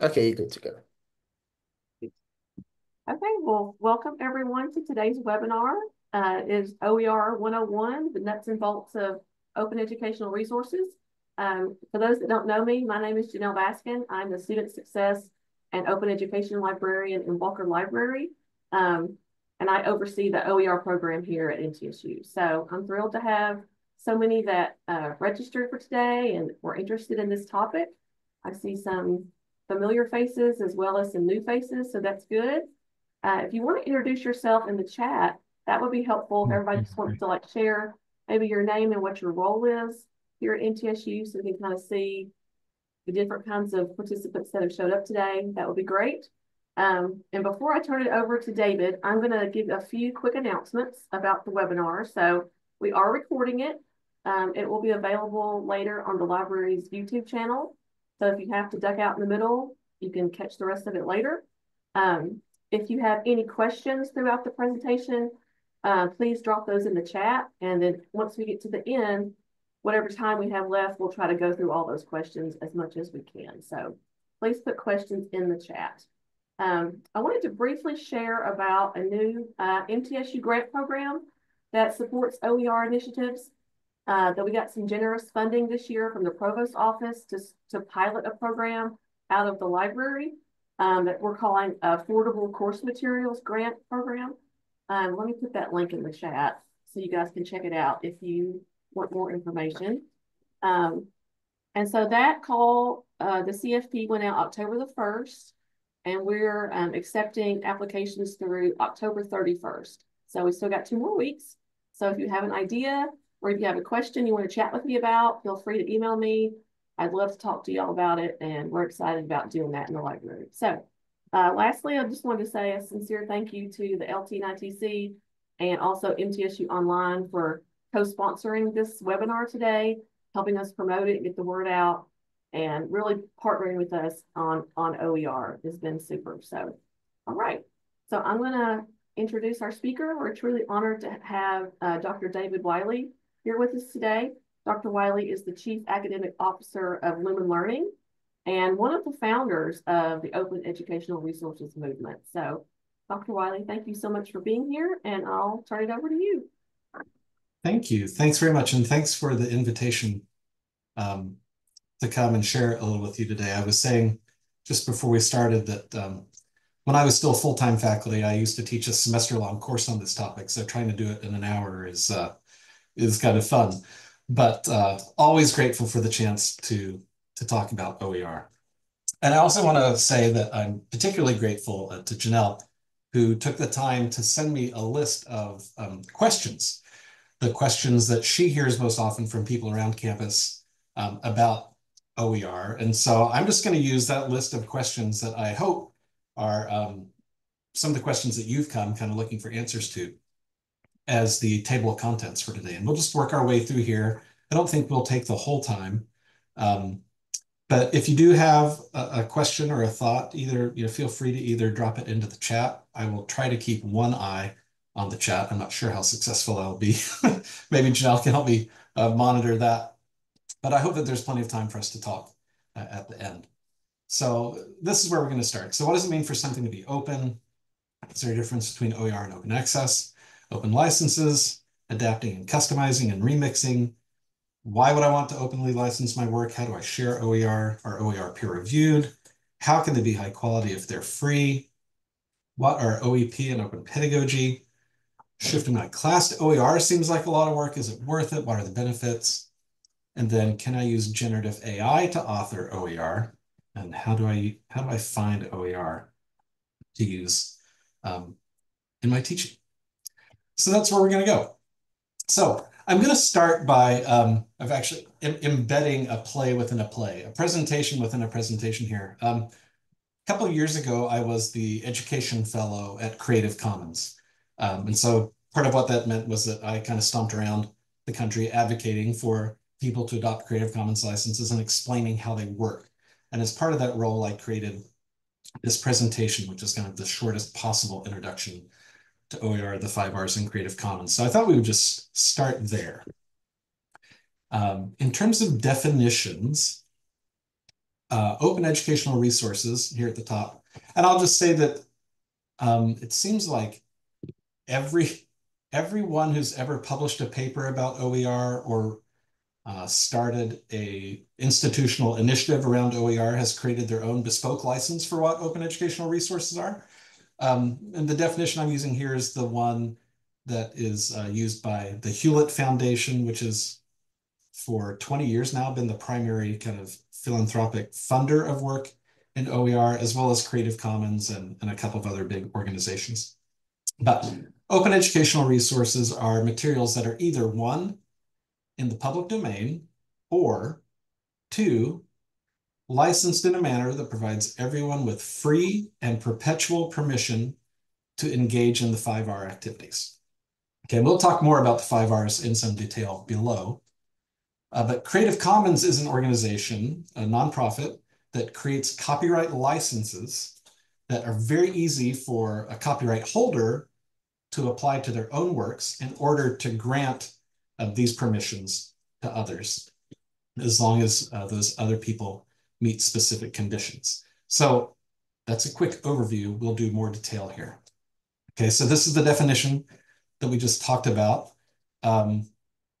Okay, you're good to go. Okay, well, welcome everyone to today's webinar. Uh, is OER 101, the nuts and bolts of open educational resources. Um, for those that don't know me, my name is Janelle Baskin. I'm the Student Success and Open Education Librarian in Walker Library. Um, and I oversee the OER program here at MTSU. So I'm thrilled to have so many that uh, registered for today and were interested in this topic. I see some familiar faces as well as some new faces, so that's good. Uh, if you want to introduce yourself in the chat, that would be helpful. If everybody just wants to like share maybe your name and what your role is here at MTSU so we can kind of see the different kinds of participants that have showed up today, that would be great. Um, and before I turn it over to David, I'm going to give a few quick announcements about the webinar. So we are recording it. Um, it will be available later on the library's YouTube channel. So if you have to duck out in the middle, you can catch the rest of it later. Um, if you have any questions throughout the presentation, uh, please drop those in the chat. And then once we get to the end, whatever time we have left, we'll try to go through all those questions as much as we can. So please put questions in the chat. Um, I wanted to briefly share about a new uh, MTSU grant program that supports OER initiatives. Uh, that we got some generous funding this year from the provost office to, to pilot a program out of the library um, that we're calling Affordable Course Materials Grant Program. Um, let me put that link in the chat so you guys can check it out if you want more information. Um, and so that call, uh, the CFP went out October the 1st, and we're um, accepting applications through October 31st. So we still got two more weeks. So if you have an idea or if you have a question you want to chat with me about, feel free to email me. I'd love to talk to y'all about it, and we're excited about doing that in the library. So uh, lastly, I just wanted to say a sincere thank you to the LT&ITC and also MTSU Online for co-sponsoring this webinar today, helping us promote it, get the word out, and really partnering with us on, on OER has been super. So, all right. So I'm going to introduce our speaker. We're truly honored to have uh, Dr. David Wiley here with us today. Dr. Wiley is the Chief Academic Officer of Lumen Learning and one of the founders of the Open Educational Resources Movement. So, Dr. Wiley, thank you so much for being here, and I'll turn it over to you. Thank you. Thanks very much, and thanks for the invitation um, to come and share a little with you today. I was saying just before we started that um, when I was still full-time faculty, I used to teach a semester-long course on this topic, so trying to do it in an hour is uh, is kind of fun. But uh, always grateful for the chance to to talk about OER. And I also want to say that I'm particularly grateful uh, to Janelle, who took the time to send me a list of um, questions, the questions that she hears most often from people around campus um, about OER. And so I'm just going to use that list of questions that I hope are um, some of the questions that you've come kind of looking for answers to as the table of contents for today. And we'll just work our way through here. I don't think we'll take the whole time. Um, but if you do have a, a, question or a thought, either you know, feel free to either drop it into the chat. I will try to keep one eye on the chat. I'm not sure how successful I'll be. Maybe Janelle can help me uh, monitor that. But I hope that there's plenty of time for us to talk uh, at the end. So this is where we're going to start. So what does it mean for something to be open? Is there a difference between OER and open access? Open licenses, adapting and customizing and remixing, why would I want to openly license my work? How do I share OER? Are OER peer reviewed? How can they be high quality if they're free? What are OEP and open pedagogy? Shifting my class to OER seems like a lot of work. Is it worth it? What are the benefits? And then can I use generative AI to author OER? And how do I how do I find OER to use um, in my teaching? So that's where we're going to go. So I'm going to start by um, of actually embedding a play within a play, a presentation within a presentation here. Um, a couple of years ago, I was the education fellow at Creative Commons. Um, and so part of what that meant was that I kind of stomped around the country advocating for people to adopt Creative Commons licenses and explaining how they work. And as part of that role, I created this presentation, which is kind of the shortest possible introduction to OER, the five R's in Creative Commons. So I thought we would just start there. Um, in terms of definitions, uh, open educational resources here at the top. And I'll just say that um, it seems like every everyone who's ever published a paper about OER or uh, started a institutional initiative around OER has created their own bespoke license for what open educational resources are. Um, and the definition I'm using here is the one that is uh, used by the Hewlett Foundation, which is for 20 years now been the primary kind of philanthropic funder of work in OER, as well as Creative Commons and, and a couple of other big organizations. But open educational resources are materials that are either one, in the public domain, or two, licensed in a manner that provides everyone with free and perpetual permission to engage in the 5R activities. Okay, we'll talk more about the 5Rs in some detail below. Uh, but Creative Commons is an organization, a nonprofit, that creates copyright licenses that are very easy for a copyright holder to apply to their own works in order to grant uh, these permissions to others, as long as uh, those other people meet specific conditions. So that's a quick overview. We'll do more detail here. Okay, so this is the definition that we just talked about. Um,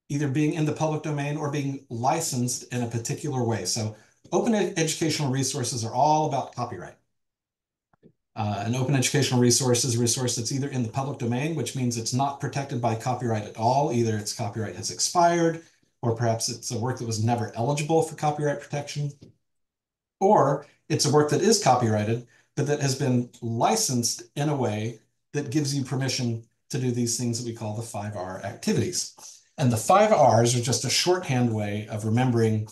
either being in the public domain or being licensed in a particular way. So open educational resources are all about copyright. Uh, an open educational resource is a resource that's either in the public domain, which means it's not protected by copyright at all. Either its copyright has expired, or perhaps it's a work that was never eligible for copyright protection, or it's a work that is copyrighted, but that has been licensed in a way that gives you permission to do these things that we call the 5R activities. And the five R's are just a shorthand way of remembering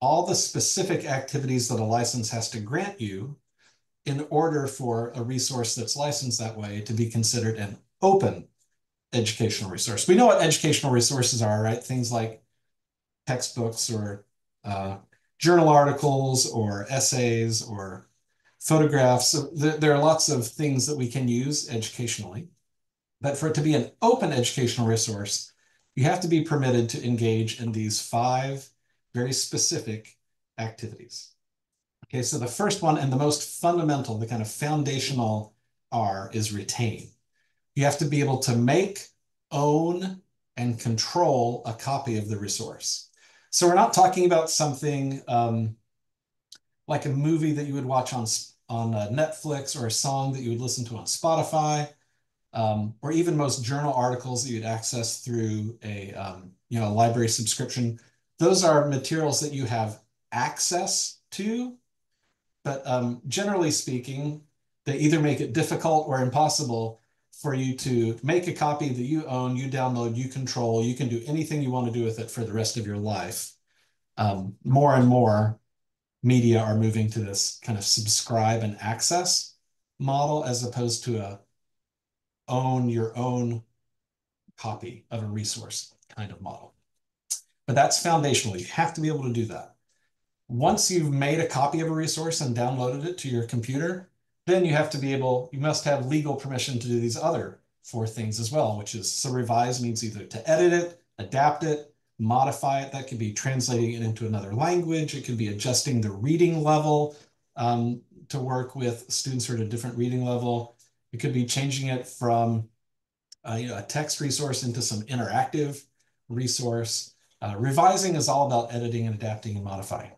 all the specific activities that a license has to grant you in order for a resource that's licensed that way to be considered an open educational resource. We know what educational resources are, right? Things like textbooks or uh, journal articles or essays or photographs. So th there are lots of things that we can use educationally. But for it to be an open educational resource, you have to be permitted to engage in these five very specific activities. Okay, so the first one and the most fundamental, the kind of foundational R is retain. You have to be able to make, own, and control a copy of the resource. So we're not talking about something um, like a movie that you would watch on, on uh, Netflix or a song that you would listen to on Spotify um, or even most journal articles that you'd access through a um, you know library subscription. Those are materials that you have access to, but um, generally speaking, they either make it difficult or impossible for you to make a copy that you own, you download, you control, you can do anything you want to do with it for the rest of your life. Um, more and more media are moving to this kind of subscribe and access model as opposed to a own your own copy of a resource kind of model. But that's foundational. You have to be able to do that. Once you've made a copy of a resource and downloaded it to your computer, then you have to be able, you must have legal permission to do these other four things as well, which is, so revise means either to edit it, adapt it, modify it. That could be translating it into another language. It could be adjusting the reading level um, to work with students who are at a different reading level. It could be changing it from uh, you know, a text resource into some interactive resource. Uh, revising is all about editing and adapting and modifying.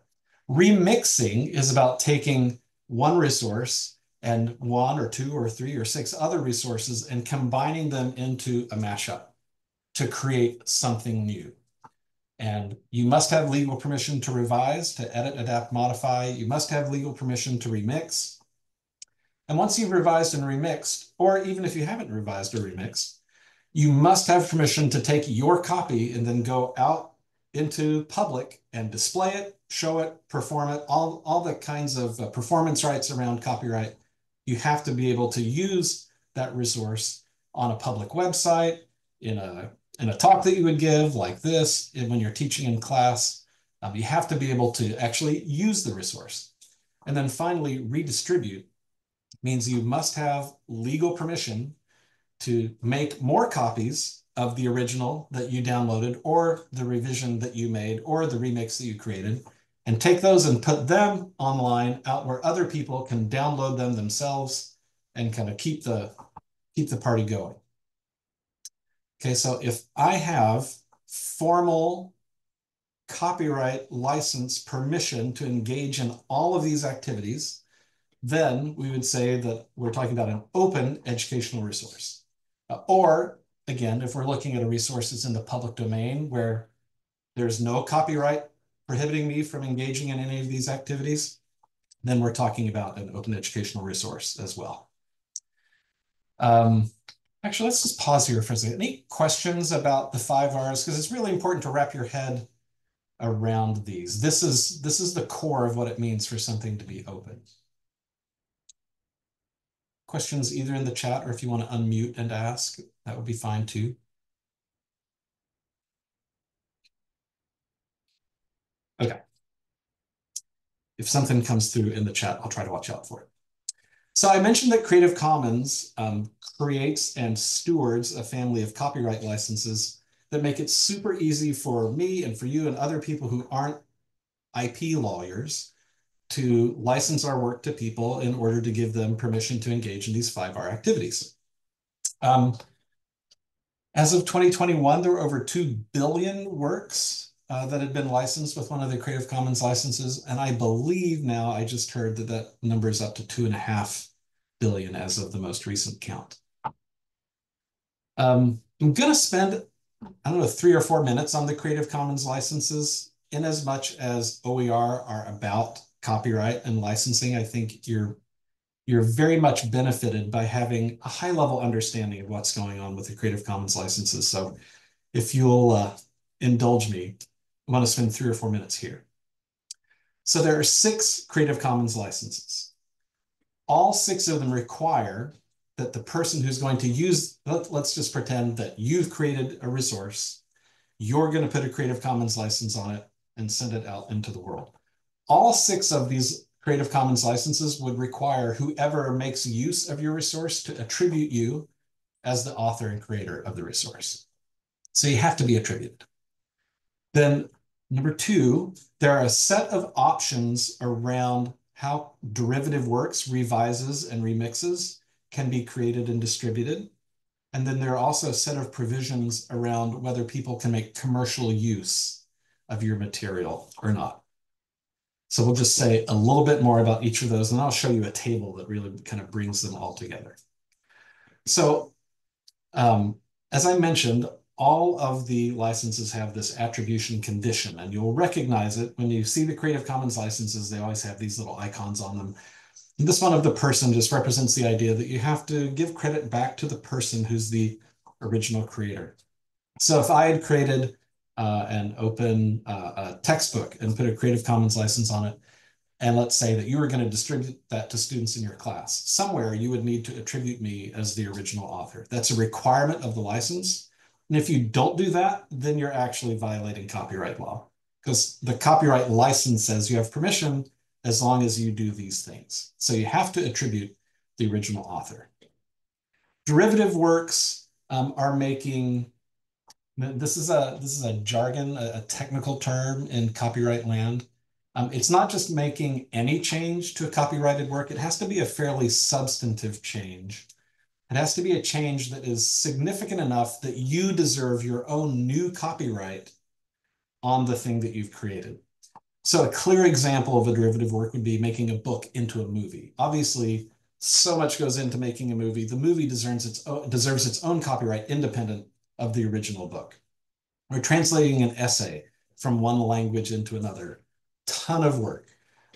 Remixing is about taking one resource and one or two or three or six other resources and combining them into a mashup to create something new. And you must have legal permission to revise, to edit, adapt, modify. You must have legal permission to remix. And once you've revised and remixed, or even if you haven't revised or remixed, you must have permission to take your copy and then go out into public and display it, show it, perform it, all, all the kinds of uh, performance rights around copyright. You have to be able to use that resource on a public website, in a, in a talk that you would give like this, when you're teaching in class. Um, you have to be able to actually use the resource. And then finally, redistribute means you must have legal permission to make more copies of the original that you downloaded or the revision that you made or the remix that you created. And take those and put them online out where other people can download them themselves and kind of keep the keep the party going. Okay, so if I have formal copyright license permission to engage in all of these activities, then we would say that we're talking about an open educational resource. Uh, or again, if we're looking at a resource that's in the public domain where there's no copyright prohibiting me from engaging in any of these activities, then we're talking about an open educational resource as well. Um, actually, let's just pause here for a second. Any questions about the five R's? Because it's really important to wrap your head around these. This is, this is the core of what it means for something to be open. Questions either in the chat or if you want to unmute and ask, that would be fine too. Okay. If something comes through in the chat, I'll try to watch out for it. So I mentioned that Creative Commons um, creates and stewards a family of copyright licenses that make it super easy for me and for you and other people who aren't IP lawyers to license our work to people in order to give them permission to engage in these 5R activities. Um, as of 2021, there were over 2 billion works uh, that had been licensed with one of the Creative Commons licenses. And I believe now, I just heard that that number is up to two and a half billion as of the most recent count. Um, I'm going to spend, I don't know, three or four minutes on the Creative Commons licenses in as much as OER are about copyright and licensing. I think you're you're very much benefited by having a high level understanding of what's going on with the Creative Commons licenses. So if you'll uh, indulge me, I want to spend three or four minutes here. So there are six Creative Commons licenses. All six of them require that the person who's going to use, let, us just pretend that you've created a resource, you're going to put a Creative Commons license on it and send it out into the world. All six of these Creative Commons licenses would require whoever makes use of your resource to attribute you as the author and creator of the resource. So you have to be attributed. Then number two, there are a set of options around how derivative works, revises, and remixes can be created and distributed. And then there are also a set of provisions around whether people can make commercial use of your material or not. So we'll just say a little bit more about each of those, and I'll show you a table that really kind of brings them all together. So um, as I mentioned, all of the licenses have this attribution condition, and you'll recognize it when you see the Creative Commons licenses, they always have these little icons on them. And this one of the person just represents the idea that you have to give credit back to the person who's the original creator. So if I had created uh, an open uh, textbook and put a Creative Commons license on it. And let's say that you were going to distribute that to students in your class. Somewhere you would need to attribute me as the original author. That's a requirement of the license. And if you don't do that, then you're actually violating copyright law because the copyright license says you have permission as long as you do these things. So you have to attribute the original author. Derivative works um, are making this is a this is a jargon, a, a technical term in copyright land. Um, it's not just making any change to a copyrighted work. It has to be a fairly substantive change. It has to be a change that is significant enough that you deserve your own new copyright on the thing that you've created. So a clear example of a derivative work would be making a book into a movie. Obviously, so much goes into making a movie. The movie deserves its own, deserves its own copyright independent of the original book. We're translating an essay from one language into another. Ton of work.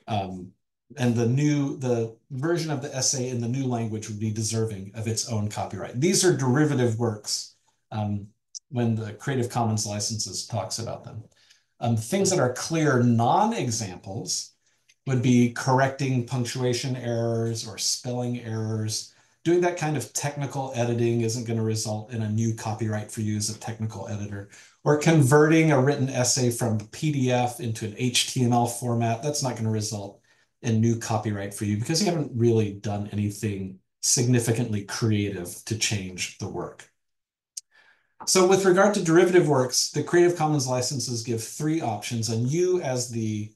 Um, and the new, the version of the essay in the new language would be deserving of its own copyright. These are derivative works um, when the Creative Commons licenses talks about them. Um, things that are clear non-examples would be correcting punctuation errors or spelling errors, doing that kind of technical editing isn't going to result in a new copyright for you as a technical editor. Or converting a written essay from PDF into an HTML format, that's not going to result in new copyright for you because you haven't really done anything significantly creative to change the work. So with regard to derivative works, the Creative Commons licenses give three options, and you as the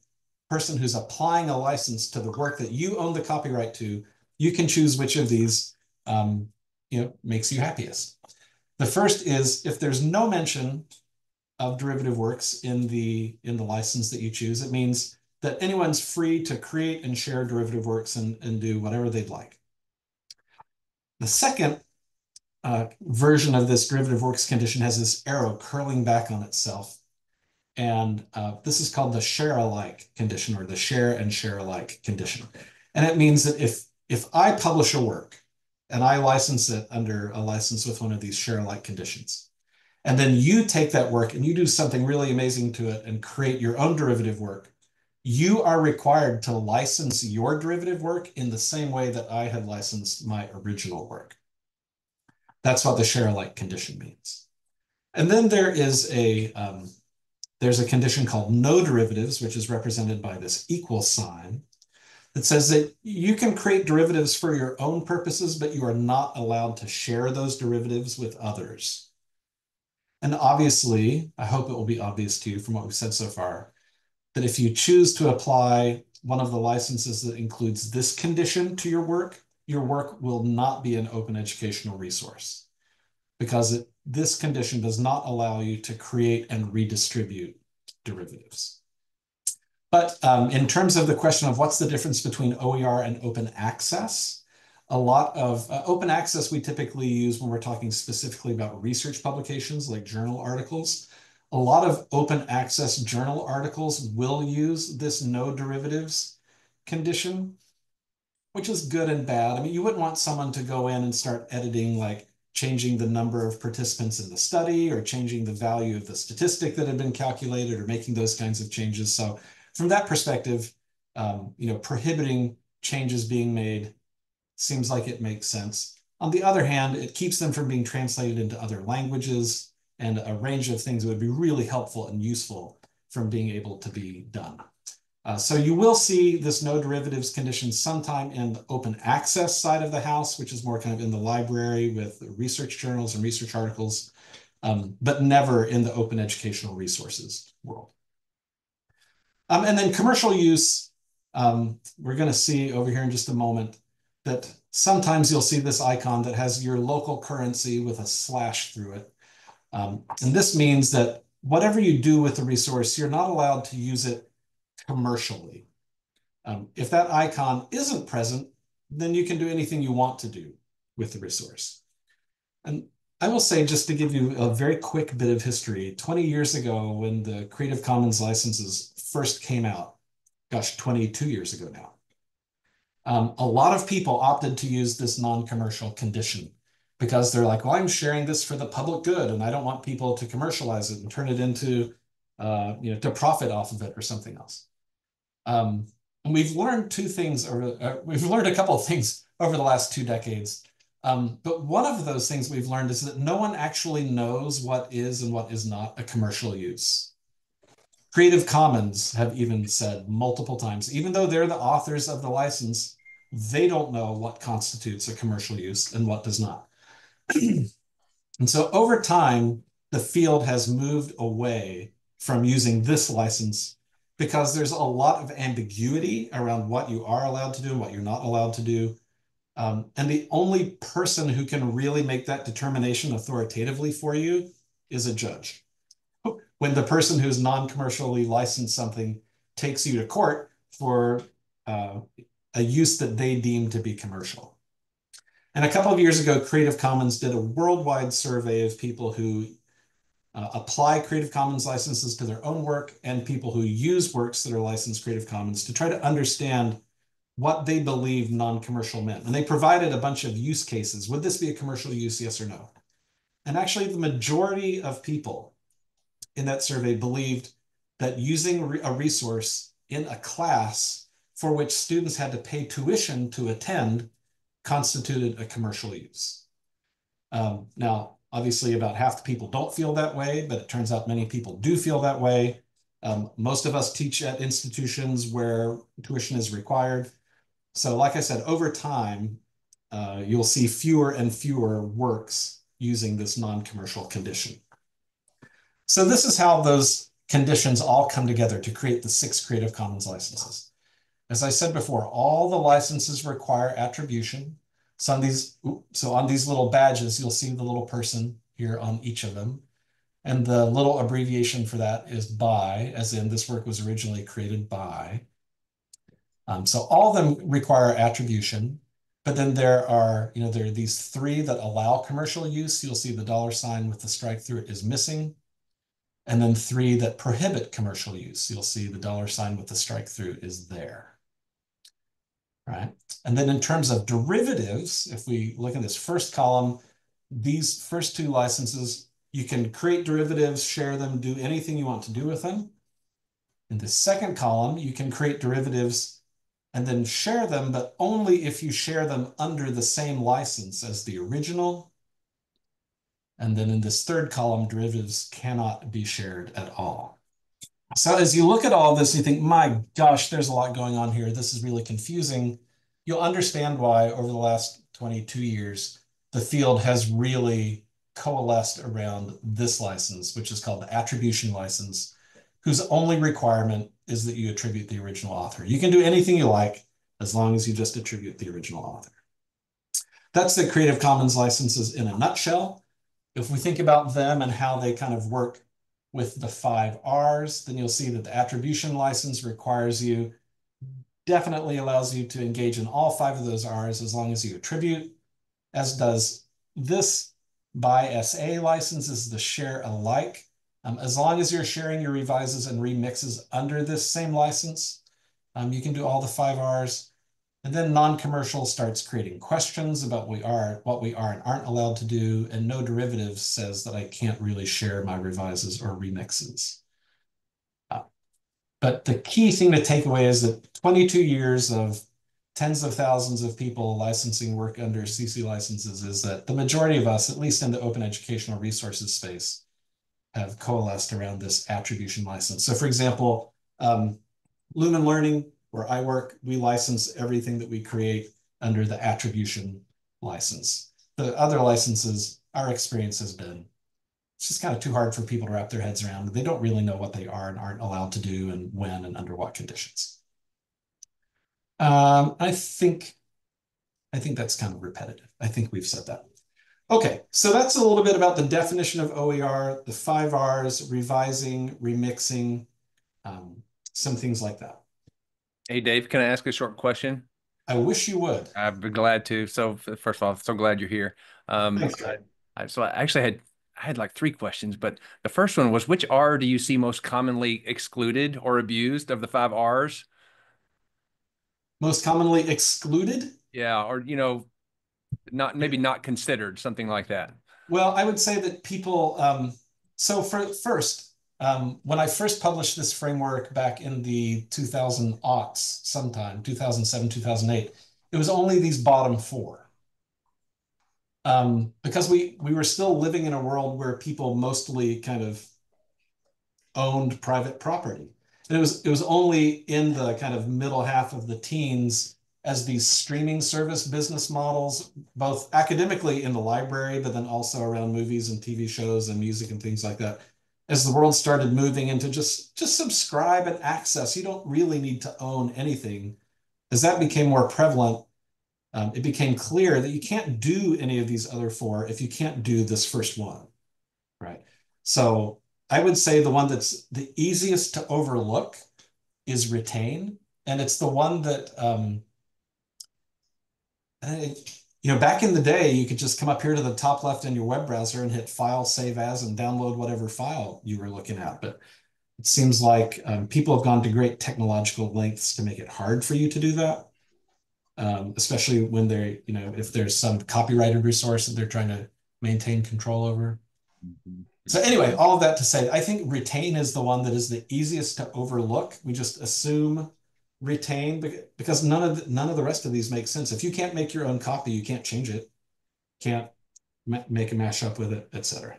person who's applying a license to the work that you own the copyright to, you can choose which of these um, you know, makes you happiest. The first is if there's no mention of derivative works in the in the license that you choose, it means that anyone's free to create and share derivative works and, and do whatever they'd like. The second uh, version of this derivative works condition has this arrow curling back on itself. And uh, this is called the share alike condition or the share and share alike condition. And it means that if, if I publish a work and I license it under a license with one of these share alike conditions, and then you take that work and you do something really amazing to it and create your own derivative work, you are required to license your derivative work in the same way that I had licensed my original work. That's what the share alike condition means. And then there is a um, there's a condition called no derivatives, which is represented by this equal sign that says that you can create derivatives for your own purposes, but you are not allowed to share those derivatives with others. And obviously, I hope it will be obvious to you from what we've said so far, that if you choose to apply one of the licenses that includes this condition to your work, your work will not be an open educational resource because it, this condition does not allow you to create and redistribute derivatives. But um, in terms of the question of what's the difference between OER and open access, a lot of uh, open access we typically use when we're talking specifically about research publications like journal articles. A lot of open access journal articles will use this no derivatives condition, which is good and bad. I mean, you wouldn't want someone to go in and start editing like changing the number of participants in the study or changing the value of the statistic that had been calculated or making those kinds of changes. So from that perspective, um, you know, prohibiting changes being made seems like it makes sense. On the other hand, it keeps them from being translated into other languages and a range of things that would be really helpful and useful from being able to be done. Uh, so you will see this no derivatives condition sometime in the open access side of the house, which is more kind of in the library with research journals and research articles, um, but never in the open educational resources world. Um, and then commercial use, um, we're going to see over here in just a moment that sometimes you'll see this icon that has your local currency with a slash through it. Um, and this means that whatever you do with the resource, you're not allowed to use it commercially. Um, if that icon isn't present, then you can do anything you want to do with the resource. And I will say, just to give you a very quick bit of history, 20 years ago when the Creative Commons licenses first came out, gosh, 22 years ago now, um, a lot of people opted to use this non-commercial condition because they're like, well, I'm sharing this for the public good and I don't want people to commercialize it and turn it into, uh, you know, to profit off of it or something else. Um, and we've learned two things, or uh, we've learned a couple of things over the last two decades. Um, but one of those things we've learned is that no one actually knows what is and what is not a commercial use. Creative Commons have even said multiple times, even though they're the authors of the license, they don't know what constitutes a commercial use and what does not. and so over time, the field has moved away from using this license because there's a lot of ambiguity around what you are allowed to do and what you're not allowed to do. Um, and the only person who can really make that determination authoritatively for you is a judge when the person who's non-commercially licensed something takes you to court for uh, a use that they deem to be commercial. And a couple of years ago, Creative Commons did a worldwide survey of people who uh, apply Creative Commons licenses to their own work and people who use works that are licensed Creative Commons to try to understand what they believe non-commercial meant. And they provided a bunch of use cases. Would this be a commercial use, yes or no? And actually the majority of people in that survey believed that using a resource in a class for which students had to pay tuition to attend constituted a commercial use. Um, now, obviously about half the people don't feel that way, but it turns out many people do feel that way. Um, most of us teach at institutions where tuition is required. So like I said, over time, uh, you'll see fewer and fewer works using this non-commercial condition. So this is how those conditions all come together to create the six Creative Commons licenses. As I said before, all the licenses require attribution. So on these, so on these little badges, you'll see the little person here on each of them. And the little abbreviation for that is by, as in this work was originally created by. Um, so all of them require attribution, but then there are, you know, there are these three that allow commercial use. You'll see the dollar sign with the strike through it is missing. And then three that prohibit commercial use. You'll see the dollar sign with the strike through is there right? And then in terms of derivatives, if we look at this first column, these first two licenses, you can create derivatives, share them, do anything you want to do with them. In the second column, you can create derivatives and then share them, but only if you share them under the same license as the original. And then in this third column, derivatives cannot be shared at all. So as you look at all this, you think, my gosh, there's a lot going on here. This is really confusing. You'll understand why over the last 22 years, the field has really coalesced around this license, which is called the attribution license, whose only requirement is that you attribute the original author. You can do anything you like as long as you just attribute the original author. That's the Creative Commons licenses in a nutshell. If we think about them and how they kind of work with the five R's, then you'll see that the attribution license requires you, definitely allows you to engage in all five of those R's as long as you attribute, as does this by SA license is the share alike. Um, as long as you're sharing your revises and remixes under this same license, um, you can do all the five R's. And then non-commercial starts creating questions about we are, what we are and aren't allowed to do. And no derivatives says that I can't really share my revises or remixes. Uh, but the key thing to take away is that 22 years of tens of thousands of people licensing work under CC licenses is that the majority of us, at least in the open educational resources space, have coalesced around this attribution license. So for example, um, Lumen Learning where I work, we license everything that we create under the attribution license. The other licenses, our experience has been, it's just kind of too hard for people to wrap their heads around. They don't really know what they are and aren't allowed to do and when and under what conditions. Um, I think, I think that's kind of repetitive. I think we've said that. Okay, so that's a little bit about the definition of OER, the five R's, revising, remixing, um, some things like that. Hey, Dave, can I ask a short question? I wish you would. I'd be glad to. So first of all, so glad you're here. Um, Thanks, I, I, so I actually had I had like three questions, but the first one was which R do you see most commonly excluded or abused of the five R's? Most commonly excluded? Yeah, or you know, not maybe not considered, something like that. Well, I would say that people. Um, so for first, um, when I first published this framework back in the 2000 aughts, sometime 2007, 2008, it was only these bottom four. Um, because we we were still living in a world where people mostly kind of owned private property. And it was it was only in the kind of middle half of the teens as these streaming service business models, both academically in the library, but then also around movies and TV shows and music and things like that, as the world started moving into just just subscribe and access. You don't really need to own anything. As that became more prevalent um, it became clear that you can't do any of these other four if you can't do this first one right? So i would say the one that's the easiest to overlook is retain. And it's the one that um, you know, back in the day, you could just come up here to the top left in your web browser and hit File, Save As, and download whatever file you were looking at. But it seems like um, people have gone to great technological lengths to make it hard for you to do that, um, especially when they're, you know, if there's some copyrighted resource that they're trying to maintain control over. Mm -hmm. So anyway, all of that to say, I think retain is the one that is the easiest to overlook. We just assume retain because none of the, none of the rest of these make sense. If you can't make your own copy, you can't change it, can't make a mashup with it, etc.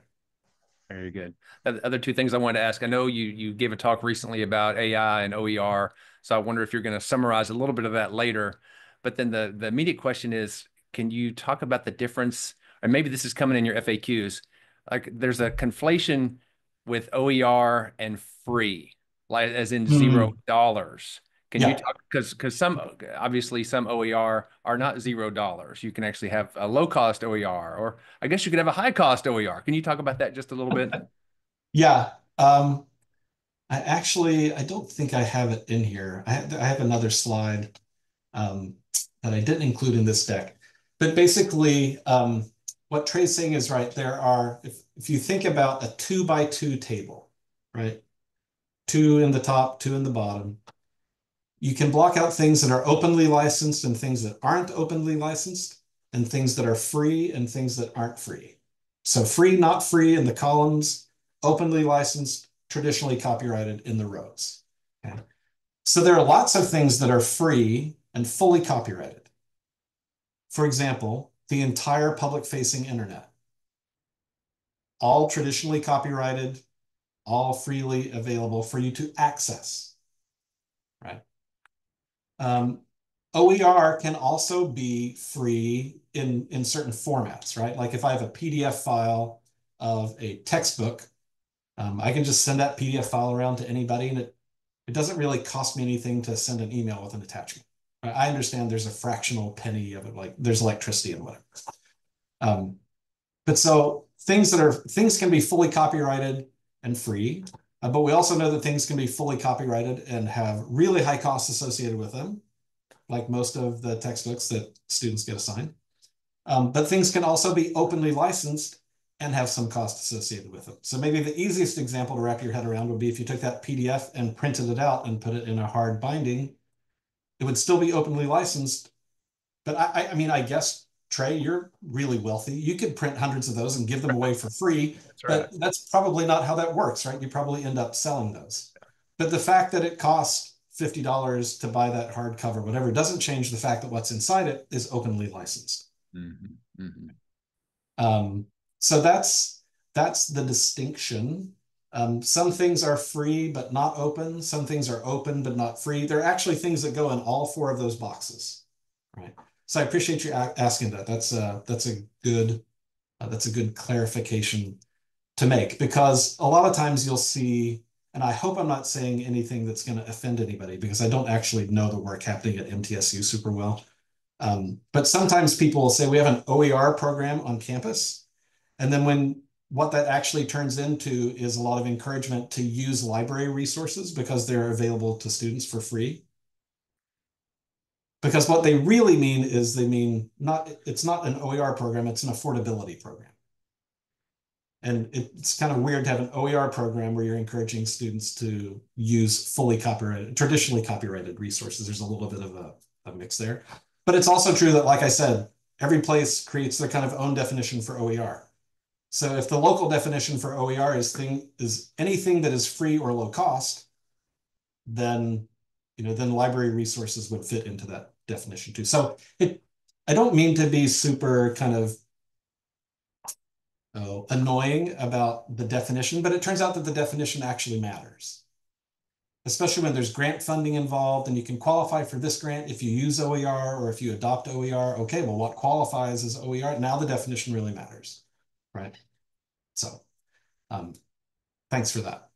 Very good. The other two things I wanted to ask. I know you you gave a talk recently about AI and OER, so I wonder if you're going to summarize a little bit of that later. But then the the immediate question is, can you talk about the difference? And maybe this is coming in your FAQs. Like there's a conflation with OER and free, like as in zero Hmm. dollars. Can you talk because because some obviously some OER are not zero dollars. You can actually have a low cost OER, or I guess you could have a high cost OER. Can you talk about that just a little bit? Yeah. Um, I actually I don't think I have it in here. I have, I have another slide um, that I didn't include in this deck. But basically, um, what Trey's saying is right. There are if if you think about a two by two table, right? Two in the top, two in the bottom. You can block out things that are openly licensed and things that aren't openly licensed, and things that are free and things that aren't free. So free, not free in the columns, openly licensed, traditionally copyrighted in the rows. Okay. So there are lots of things that are free and fully copyrighted. For example, the entire public facing internet. All traditionally copyrighted, all freely available for you to access? Um, OER can also be free in, in certain formats, right? Like if I have a PDF file of a textbook, um, I can just send that PDF file around to anybody and it, it doesn't really cost me anything to send an email with an attachment. I understand there's a fractional penny of it, like there's electricity and whatever. Um, but so things that are things can be fully copyrighted and free, uh, but we also know that things can be fully copyrighted and have really high costs associated with them, like most of the textbooks that students get assigned. Um, but things can also be openly licensed and have some cost associated with them. So maybe the easiest example to wrap your head around would be if you took that PDF and printed it out and put it in a hard binding, it would still be openly licensed. But I, I mean, I guess Trey, you're really wealthy. You could print hundreds of those and give them away for free. That's right. But that's probably not how that works, right? You probably end up selling those. But the fact that it costs $50 to buy that hardcover, whatever, doesn't change the fact that what's inside it is openly licensed. Mhm, mhm. Um, so that's that's the distinction. Um, some things are free but not open. Some things are open but not free. There are actually things that go in all four of those boxes, right? So I appreciate you asking that. That's a that's a good uh, that's a good clarification to make because a lot of times you'll see, and I hope I'm not saying anything that's going to offend anybody because I don't actually know the work happening at MTSU super well. Um, but sometimes people will say we have an OER program on campus, and then when what that actually turns into is a lot of encouragement to use library resources because they're available to students for free. Because what they really mean is they mean not, it's not an OER program, it's an affordability program. And it's kind of weird to have an OER program where you're encouraging students to use fully copyrighted, traditionally copyrighted resources. There's a little bit of a, a mix there. But it's also true that, like I said, every place creates their kind of own definition for OER. So if the local definition for OER is thing is anything that is free or low cost, then you know then library resources would fit into that definition too. So it I don't mean to be super kind of oh, annoying about the definition, but it turns out that the definition actually matters. Especially when there's grant funding involved and you can qualify for this grant if you use OER or if you adopt OER. Okay, well, what qualifies as OER? Now the definition really matters right? So um, thanks for that.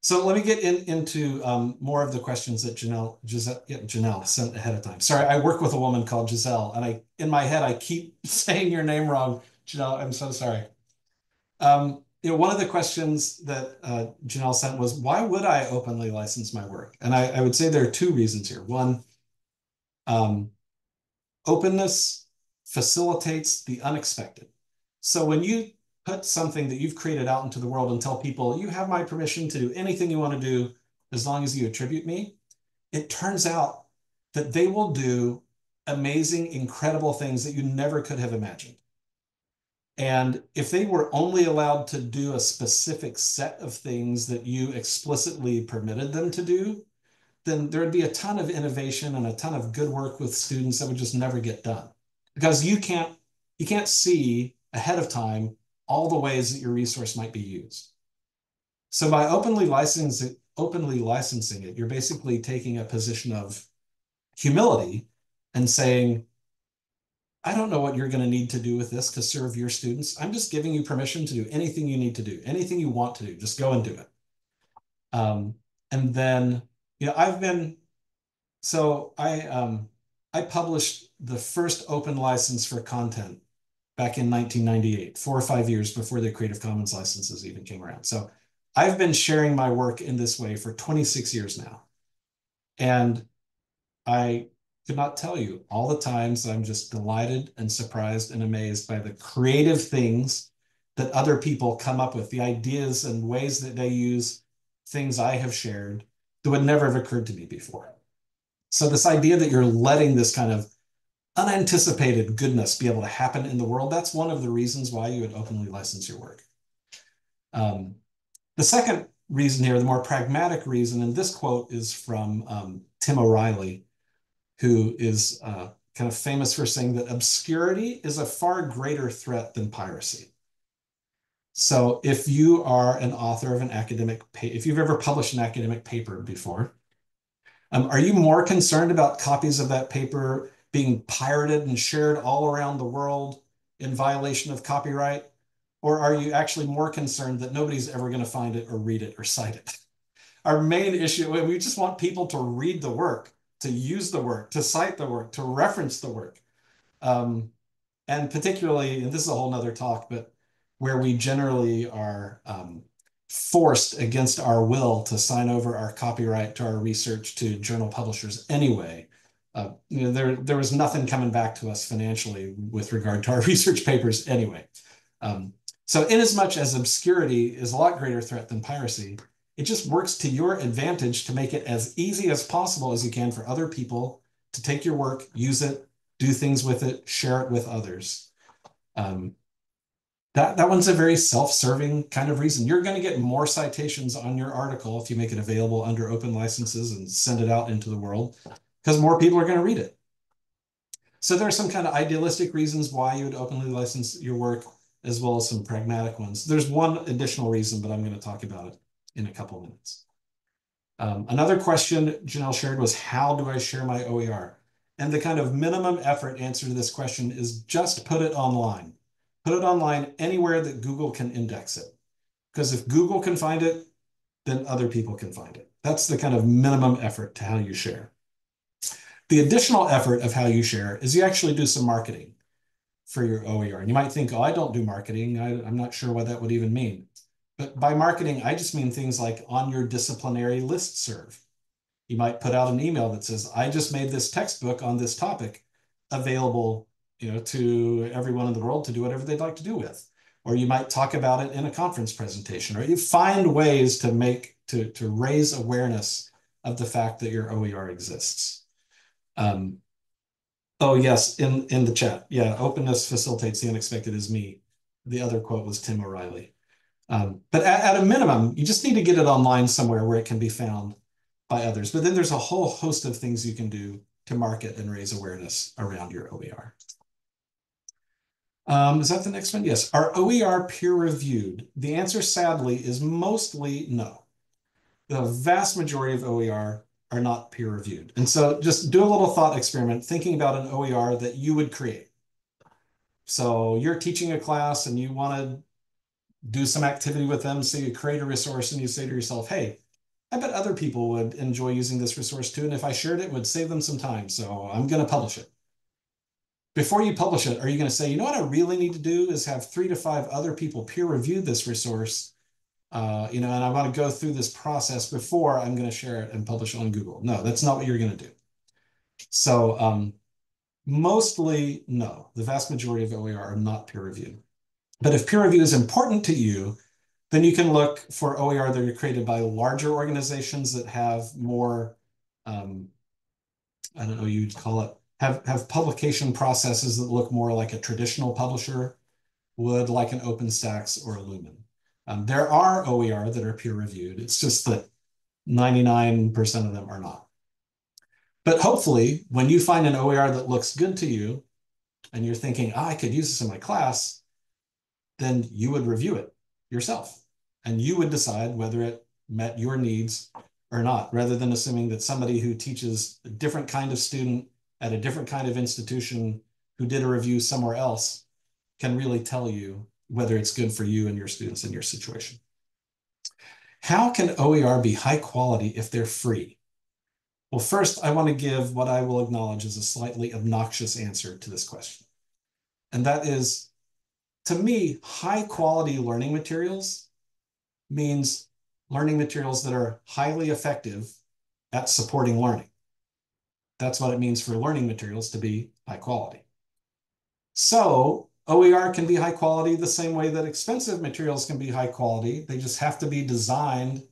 So let me get in, into um, more of the questions that Janelle, Giselle, yeah, Janelle sent ahead of time. Sorry, I work with a woman called Giselle, and I in my head I keep saying your name wrong, Janelle. I'm so sorry. Um, you know, one of the questions that uh, Janelle sent was, why would I openly license my work? And I, I would say there are two reasons here. One, um, openness facilitates the unexpected. So when you put something that you've created out into the world and tell people, you have my permission to do anything you want to do as long as you attribute me, it turns out that they will do amazing, incredible things that you never could have imagined. And if they were only allowed to do a specific set of things that you explicitly permitted them to do, then there would be a ton of innovation and a ton of good work with students that would just never get done because you can't you can't see ahead of time all the ways that your resource might be used. So by openly licensing openly licensing it, you're basically taking a position of humility and saying, I don't know what you're going to need to do with this to serve your students. I'm just giving you permission to do anything you need to do, anything you want to do, just go and do it. Um, and then, you know, I've been, so I, um, I published the first open license for content back in 1998, four or five years before the Creative Commons licenses even came around. So I've been sharing my work in this way for 26 years now. And I could not tell you all the times I'm just delighted and surprised and amazed by the creative things that other people come up with, the ideas and ways that they use things I have shared that would never have occurred to me before. So this idea that you're letting this kind of unanticipated goodness be able to happen in the world, that's one of the reasons why you would openly license your work. Um, the second reason here, the more pragmatic reason, and this quote is from um, Tim O'Reilly, who is uh, kind of famous for saying that obscurity is a far greater threat than piracy. So if you are an author of an academic, if you've ever published an academic paper before, um, are you more concerned about copies of that paper being pirated and shared all around the world in violation of copyright? Or are you actually more concerned that nobody's ever going to find it or read it or cite it? Our main issue, we just want people to read the work, to use the work, to cite the work, to reference the work. Um, and particularly, and this is a whole nother talk, but where we generally are um, forced against our will to sign over our copyright to our research to journal publishers anyway. Uh, you know, there, there was nothing coming back to us financially with regard to our research papers anyway. Um, so inasmuch as much as obscurity is a lot greater threat than piracy, it just works to your advantage to make it as easy as possible as you can for other people to take your work, use it, do things with it, share it with others. Um, that, that one's a very self-serving kind of reason. You're going to get more citations on your article if you make it available under open licenses and send it out into the world because more people are going to read it. So there are some kind of idealistic reasons why you would openly license your work as well as some pragmatic ones. There's one additional reason, but I'm going to talk about it in a couple minutes. Um, another question Janelle shared was, how do I share my OER? And the kind of minimum effort answer to this question is just put it online. Put it online anywhere that Google can index it. Because if Google can find it, then other people can find it. That's the kind of minimum effort to how you share. The additional effort of how you share is you actually do some marketing for your OER. And you might think, oh, I don't do marketing. I, I'm not sure what that would even mean. But by marketing, I just mean things like on your disciplinary listserv. You might put out an email that says, I just made this textbook on this topic available you know, to everyone in the world to do whatever they'd like to do with. Or you might talk about it in a conference presentation, or you find ways to make, to, to raise awareness of the fact that your OER exists. Um, oh, yes, in, in the chat. Yeah, openness facilitates the unexpected is me. The other quote was Tim O'Reilly. Um, but at, at, a minimum, you just need to get it online somewhere where it can be found by others. But then there's a whole host of things you can do to market and raise awareness around your OER. Um, is that the next one? Yes. Are OER peer reviewed? The answer, sadly, is mostly no. The vast majority of OER are not peer reviewed. And so just do a little thought experiment thinking about an OER that you would create. So you're teaching a class and you want to do some activity with them. So you create a resource and you say to yourself, hey, I bet other people would enjoy using this resource too. And if I shared it, it would save them some time. So I'm going to publish it. Before you publish it, are you going to say, you know what I really need to do is have three to five other people peer review this resource, uh, you know, and I want to go through this process before I'm going to share it and publish it on Google. No, that's not what you're going to do. So um, mostly, no, the vast majority of OER are not peer reviewed. But if peer review is important to you, then you can look for OER that are created by larger organizations that have more, um, I don't know, you'd call it, have, have publication processes that look more like a traditional publisher would, like an OpenStax or a Lumen. Um, there are OER that are peer reviewed. It's just that 99% of them are not. But hopefully, when you find an OER that looks good to you, and you're thinking, oh, I could use this in my class, then you would review it yourself. And you would decide whether it met your needs or not, rather than assuming that somebody who teaches a different kind of student at a different kind of institution who did a review somewhere else can really tell you whether it's good for you and your students in your situation. How can OER be high quality if they're free? Well, first, I want to give what I will acknowledge as a slightly obnoxious answer to this question. And that is, to me, high quality learning materials means learning materials that are highly effective at supporting learning. That's what it means for learning materials to be high quality. So OER can be high quality the same way that expensive materials can be high quality. They just have to be designed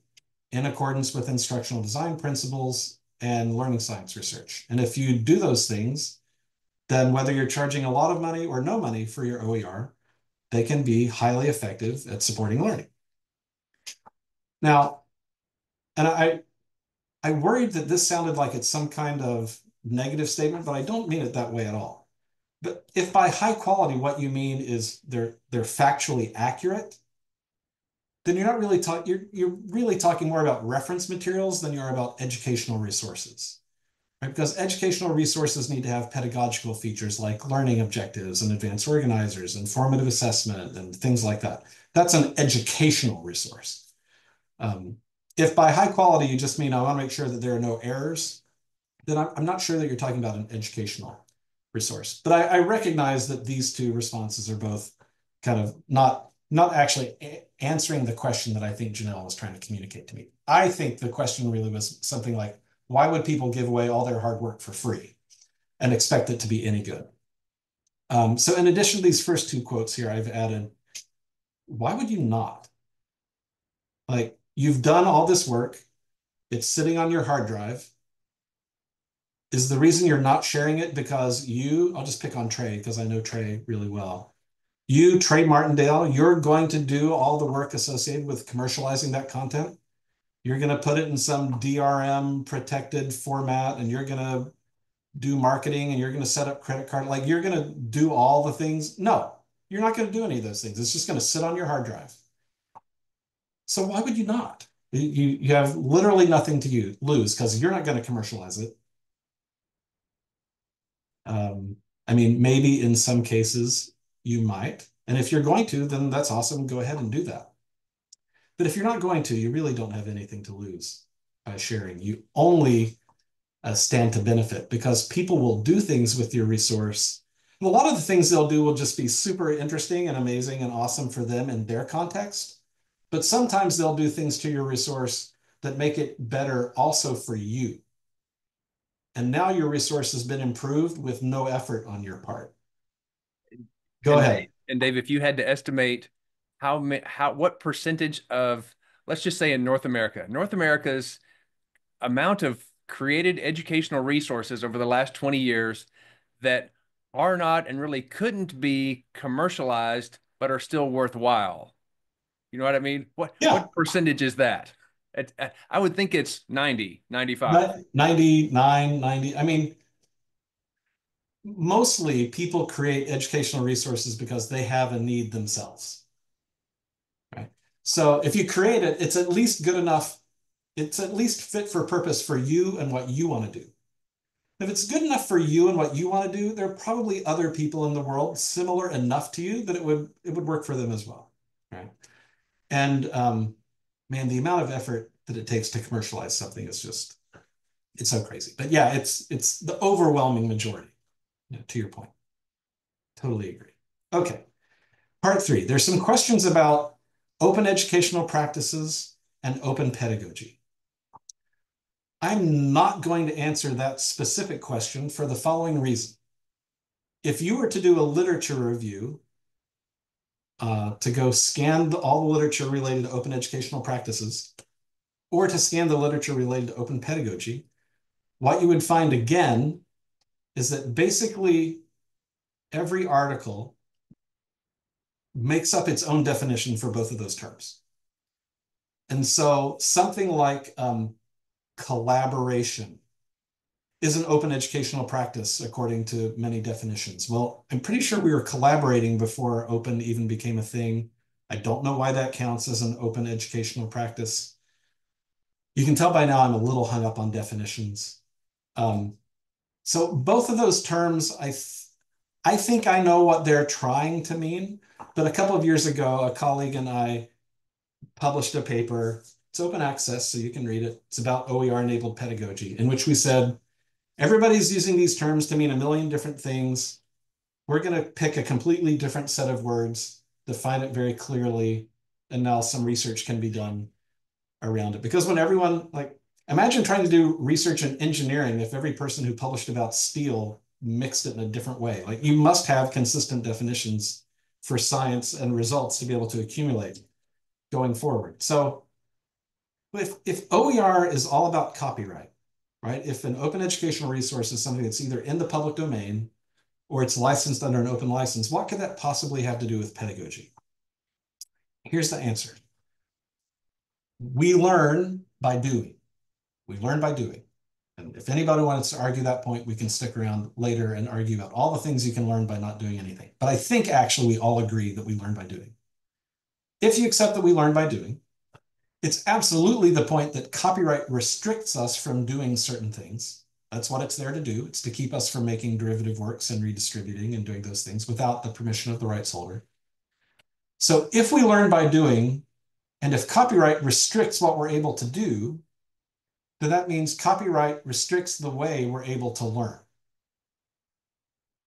in accordance with instructional design principles and learning science research. And if you do those things, then whether you're charging a lot of money or no money for your OER, they can be highly effective at supporting learning. Now, and I, I worried that this sounded like it's some kind of negative statement, but I don't mean it that way at all. But if by high quality what you mean is they're they're factually accurate, then you're not really talking you're you're really talking more about reference materials than you're about educational resources. Right? Because educational resources need to have pedagogical features like learning objectives and advanced organizers and formative assessment and things like that. That's an educational resource. Um, if by high quality you just mean I want to make sure that there are no errors, then I'm, I'm not sure that you're talking about an educational resource. But I, I recognize that these two responses are both kind of not not actually answering the question that I think Janelle was trying to communicate to me. I think the question really was something like, why would people give away all their hard work for free and expect it to be any good? Um, so in addition to these first two quotes here, I've added, why would you not? Like, you've done all this work. It's sitting on your hard drive. Is the reason you're not sharing it because you, I'll just pick on Trey because I know Trey really well. You, Trey Martindale, you're going to do all the work associated with commercializing that content. You're going to put it in some DRM protected format and you're going to do marketing and you're going to set up credit card. Like you're going to do all the things. No, you're not going to do any of those things. It's just going to sit on your hard drive. So why would you not? You, you have literally nothing to use, lose because you're not going to commercialize it. Um, I mean, maybe in some cases you might. And if you're going to, then that's awesome. Go ahead and do that. But if you're not going to, you really don't have anything to lose by sharing. You only uh, stand to benefit because people will do things with your resource. And a lot of the things they'll do will just be super interesting and amazing and awesome for them in their context. But sometimes they'll do things to your resource that make it better also for you. And now your resource has been improved with no effort on your part. Go and ahead. Dave, and Dave, if you had to estimate how how what percentage of let's just say in North America, North America's amount of created educational resources over the last 20 years that are not and really couldn't be commercialized but are still worthwhile. You know what I mean? What yeah. what percentage is that? I would think it's 90, 95. 99, 90. I mean, mostly people create educational resources because they have a need themselves. Right? So if you create it, it's at least good enough. It's at least fit for purpose for you and what you want to do. If it's good enough for you and what you want to do, there are probably other people in the world similar enough to you that it would it would work for them as well. Right. And um, man, the amount of effort that it takes to commercialize something is just it's so crazy. But yeah, it's it's the overwhelming majority. You know, to your point, totally agree. Okay, part three. There's some questions about open educational practices and open pedagogy. I'm not going to answer that specific question for the following reason. If you were to do a literature review uh, to go scan the, all the literature related to open educational practices, or to scan the literature related to open pedagogy, what you would find again is that basically every article makes up its own definition for both of those terms. And so something like um, collaboration is an open educational practice according to many definitions. Well, I'm pretty sure we were collaborating before open even became a thing. I don't know why that counts as an open educational practice. You can tell by now I'm a little hung up on definitions. Um, so both of those terms, I, I think I know what they're trying to mean, but a couple of years ago, a colleague and I published a paper. It's open access, so you can read it. It's about OER-enabled pedagogy, in which we said, everybody's using these terms to mean a million different things. We're going to pick a completely different set of words, define it very clearly, and now some research can be done around it. Because when everyone, like, imagine trying to do research in engineering if every person who published about steel mixed it in a different way. Like, you must have consistent definitions for science and results to be able to accumulate going forward. So if, if OER is all about copyright, right? If an open educational resource is something that's either in the public domain or it's licensed under an open license, what could that possibly have to do with pedagogy? Here's the answer. We learn by doing. We learn by doing. And if anybody wants to argue that point, we can stick around later and argue about all the things you can learn by not doing anything. But I think actually we all agree that we learn by doing. If you accept that we learn by doing, it's absolutely the point that copyright restricts us from doing certain things. That's what it's there to do. It's to keep us from making derivative works and redistributing and doing those things without the permission of the rights holder. So if we learn by doing, and if copyright restricts what we're able to do, then that means copyright restricts the way we're able to learn.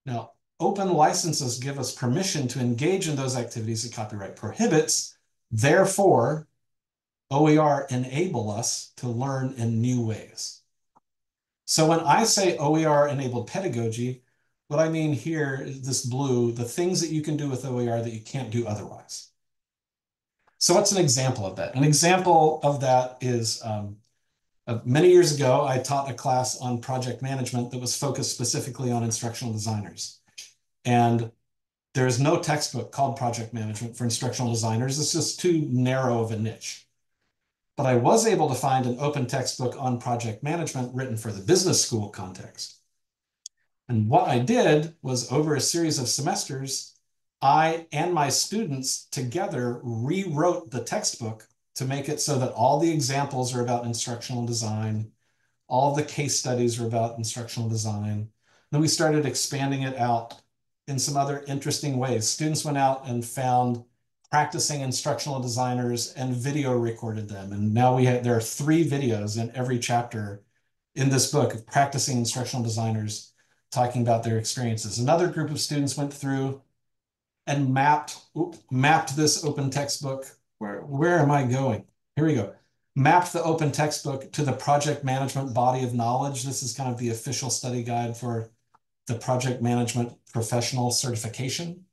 Now, open licenses give us permission to engage in those activities that copyright prohibits. Therefore, OER enable us to learn in new ways. So when I say OER enabled pedagogy, what I mean here is this blue, the things that you can do with OER that you can't do otherwise. So what's an example of that? An example of that is um, uh, many years ago, I taught a class on project management that was focused specifically on instructional designers. And there is no textbook called project management for instructional designers. It's just too narrow of a niche. But I was able to find an open textbook on project management written for the business school context. And what I did was over a series of semesters, I and my students together rewrote the textbook to make it so that all the examples are about instructional design, all the case studies are about instructional design. Then we started expanding it out in some other interesting ways. Students went out and found practicing instructional designers and video recorded them. And now we have, there are three videos in every chapter in this book of practicing instructional designers talking about their experiences. Another group of students went through and mapped, mapped this open textbook where, where am I going? Here we go. Map the open textbook to the project management body of knowledge. This is kind of the official study guide for the project management professional certification.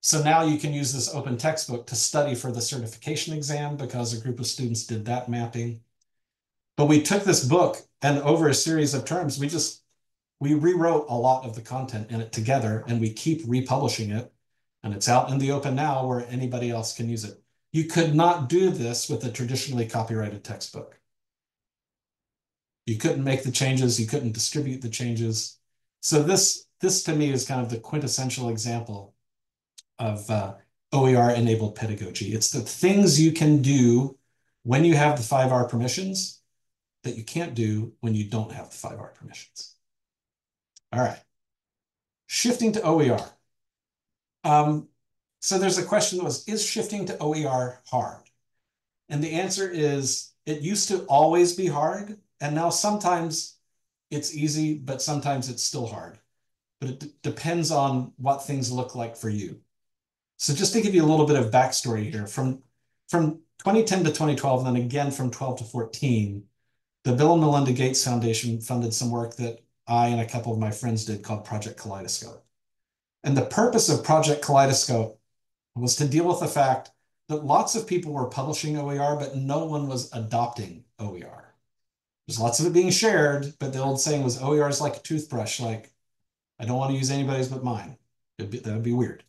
So now you can use this open textbook to study for the certification exam because a group of students did that mapping. But we took this book and over a series of terms, we just, we rewrote a lot of the content in it together and we keep republishing it. And it's out in the open now where anybody else can use it. You could not do this with a traditionally copyrighted textbook. You couldn't make the changes, you couldn't distribute the changes. So this, this to me is kind of the quintessential example of uh, OER-enabled pedagogy. It's the things you can do when you have the 5R permissions that you can't do when you don't have the 5R permissions. All right. Shifting to OER. Um, so there's a question that was, is shifting to OER hard? And the answer is, it used to always be hard. And now sometimes it's easy, but sometimes it's still hard. But it depends on what things look like for you. So just to give you a little bit of backstory here, from, from 2010 to 2012, and then again from 12 to 14, the Bill and Melinda Gates Foundation funded some work that I and a couple of my friends did called Project Kaleidoscope. And the purpose of Project Kaleidoscope was to deal with the fact that lots of people were publishing OER, but no one was adopting OER. There's lots of it being shared, but the old saying was OER is like a toothbrush. Like, I don't want to use anybody's but mine. That would be weird.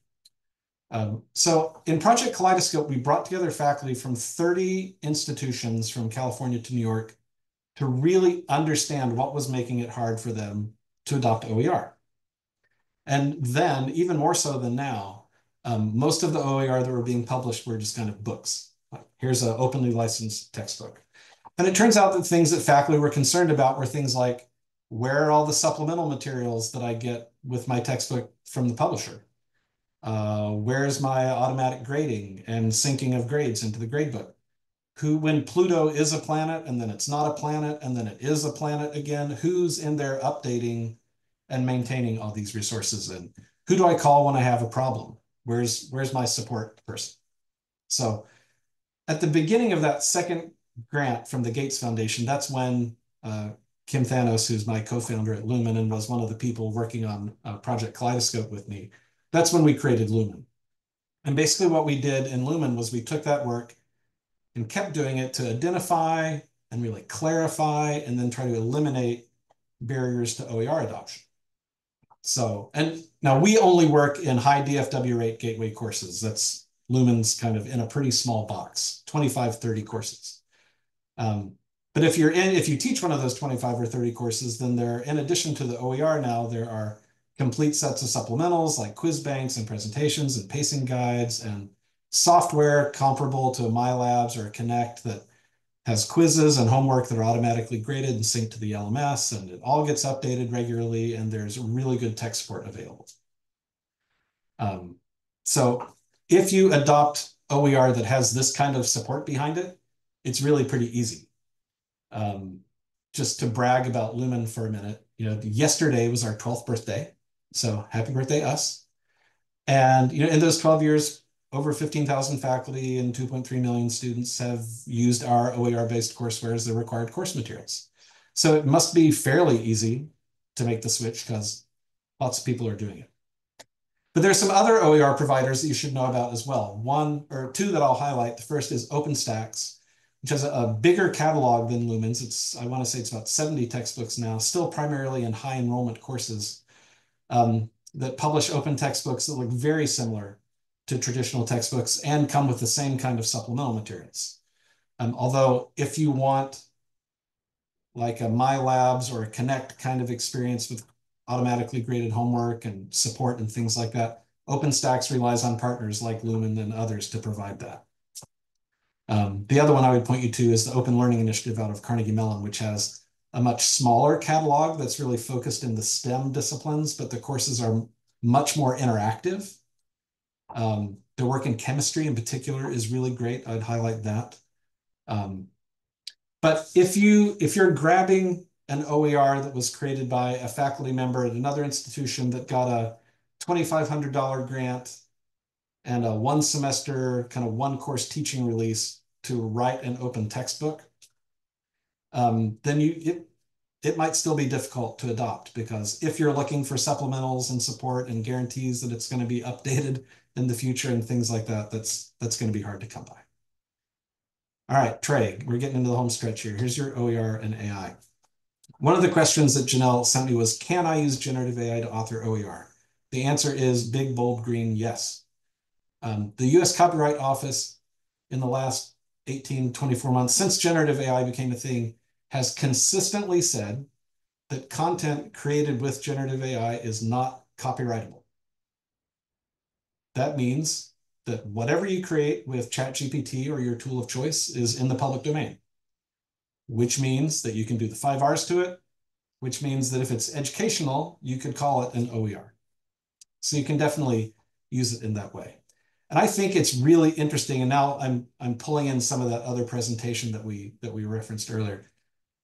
Um, so in Project Kaleidoscope, we brought together faculty from 30 institutions from California to New York to really understand what was making it hard for them to adopt OER. And then, even more so than now, um, most of the OER that were being published were just kind of books. Here's an openly licensed textbook. And it turns out that things that faculty were concerned about were things like Where are all the supplemental materials that I get with my textbook from the publisher? Uh, where's my automatic grading and syncing of grades into the gradebook? Who, when Pluto is a planet and then it's not a planet and then it is a planet again, who's in there updating and maintaining all these resources? And who do I call when I have a problem? Where's where's my support person? So at the beginning of that second grant from the Gates Foundation, that's when uh, Kim Thanos, who's my co-founder at Lumen and was one of the people working on uh, Project Kaleidoscope with me, that's when we created Lumen. And basically what we did in Lumen was we took that work and kept doing it to identify and really clarify and then try to eliminate barriers to OER adoption. So, and now we only work in high DFW rate gateway courses. That's Lumen's kind of in a pretty small box, 25, 30 courses. Um, but if you're in, if you teach one of those 25 or 30 courses, then there, in addition to the OER now, there are complete sets of supplementals like quiz banks and presentations and pacing guides and software comparable to MyLabs or Connect that has quizzes and homework that are automatically graded and synced to the LMS, and it all gets updated regularly, and there's really good tech support available. Um, so if you adopt OER that has this kind of support behind it, it's really pretty easy. Um, just to brag about Lumen for a minute, you know, yesterday was our 12th birthday. So happy birthday, us. And, you know, in those 12 years, over 15,000 faculty and 2.3 million students have used our OER-based courseware as their required course materials. So it must be fairly easy to make the switch because lots of people are doing it. But there's some other OER providers that you should know about as well. One or two that I'll highlight. The first is OpenStax, which has a, bigger catalog than Lumen's. It's, I want to say it's about 70 textbooks now, still primarily in high enrollment courses um, that publish open textbooks that look very similar to traditional textbooks and come with the same kind of supplemental materials. Um, although if you want like a MyLabs or a Connect kind of experience with automatically graded homework and support and things like that. OpenStax relies on partners like Lumen and others to provide that. Um, the other one I would point you to is the Open Learning Initiative out of Carnegie Mellon, which has a much smaller catalog that's really focused in the STEM disciplines, but the courses are much more interactive. Um, the work in chemistry in particular is really great. I'd highlight that. Um, but if you if you're grabbing an OER that was created by a faculty member at another institution that got a $2,500 grant and a one semester kind of one course teaching release to write an open textbook, um, then you it, it might still be difficult to adopt because if you're looking for supplementals and support and guarantees that it's going to be updated in the future and things like that, that's that's going to be hard to come by. All right, Trey, we're getting into the home stretch here. Here's your OER and AI. One of the questions that Janelle sent me was, can I use generative AI to author OER? The answer is big, bold, green, yes. Um, the US Copyright Office in the last 18, 24 months, since generative AI became a thing, has consistently said that content created with generative AI is not copyrightable. That means that whatever you create with ChatGPT or your tool of choice is in the public domain which means that you can do the five R's to it, which means that if it's educational, you could call it an OER. So you can definitely use it in that way. And I think it's really interesting. And now I'm I'm pulling in some of that other presentation that we that we referenced earlier.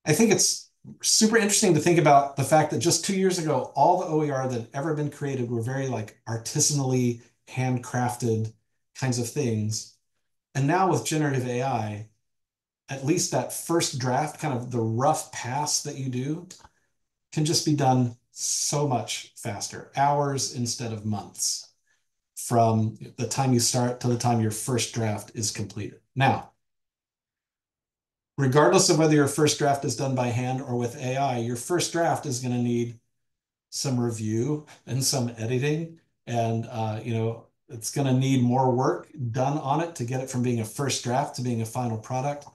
I think it's super interesting to think about the fact that just two years ago, all the OER that ever been created were very like artisanally handcrafted kinds of things. And now with generative AI, at least that first draft, kind of the rough pass that you do, can just be done so much faster, hours instead of months from the time you start to the time your first draft is completed. Now, regardless of whether your first draft is done by hand or with AI, your first draft is going to need some review and some editing. And, uh, you know, it's going to need more work done on it to get it from being a first draft to being a final product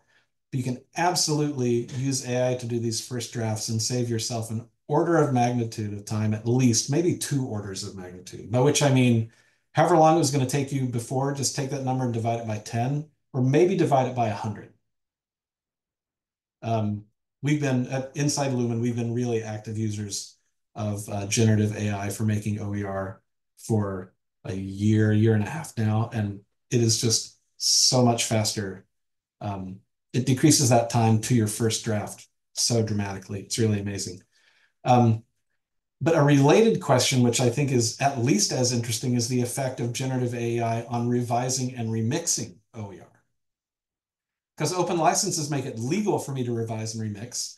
you can absolutely use AI to do these first drafts and save yourself an order of magnitude of time, at least maybe two orders of magnitude, by which I mean, however long it was going to take you before, just take that number and divide it by 10, or maybe divide it by 100. Um, we've been at inside Lumen, we've been really active users of uh, generative AI for making OER for a year, year and a half now, and it is just so much faster. Um, it decreases that time to your first draft so dramatically. It's really amazing. Um, but a related question, which I think is at least as interesting, is the effect of generative AI on revising and remixing OER. Because open licenses make it legal for me to revise and remix.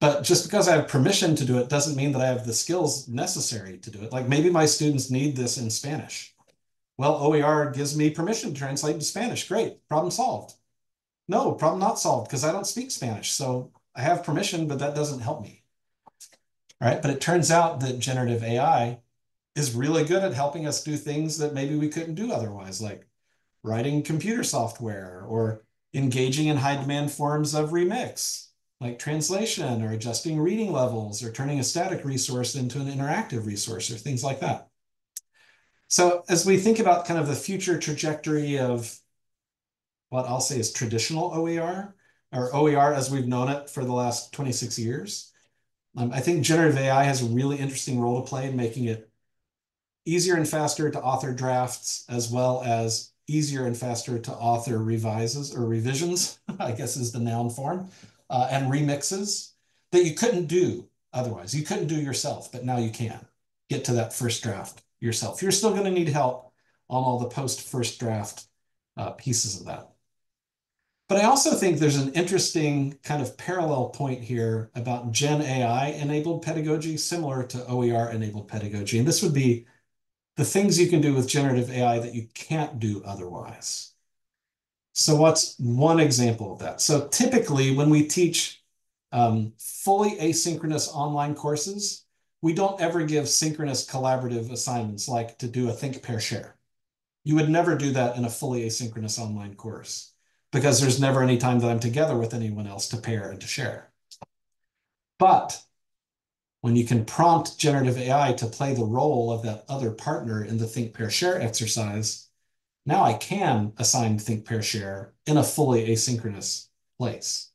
But just because I have permission to do it doesn't mean that I have the skills necessary to do it. Like maybe my students need this in Spanish. Well, OER gives me permission to translate into Spanish. Great, problem solved. No, problem not solved because I don't speak Spanish. So I have permission, but that doesn't help me right? But it turns out that generative AI is really good at helping us do things that maybe we couldn't do otherwise, like writing computer software or engaging in high demand forms of remix, like translation or adjusting reading levels or turning a static resource into an interactive resource or things like that. So as we think about kind of the future trajectory of what I'll say is traditional OER, or OER as we've known it for the last 26 years, um, I think generative AI has a really interesting role to play in making it easier and faster to author drafts, as well as easier and faster to author revises or revisions, I guess is the noun form, uh, and remixes that you couldn't do otherwise. You couldn't do yourself, but now you can get to that first draft yourself. You're still going to need help on all the post first draft uh, pieces of that. But I also think there's an interesting kind of parallel point here about Gen AI enabled pedagogy, similar to OER enabled pedagogy. And this would be the things you can do with generative AI that you can't do otherwise. So what's one example of that? So typically when we teach um, fully asynchronous online courses, we don't ever give synchronous collaborative assignments like to do a think, pair, share. You would never do that in a fully asynchronous online course because there's never any time that I'm together with anyone else to pair and to share. But when you can prompt generative AI to play the role of that other partner in the think, pair, share exercise, now I can assign think, pair, share in a fully asynchronous place.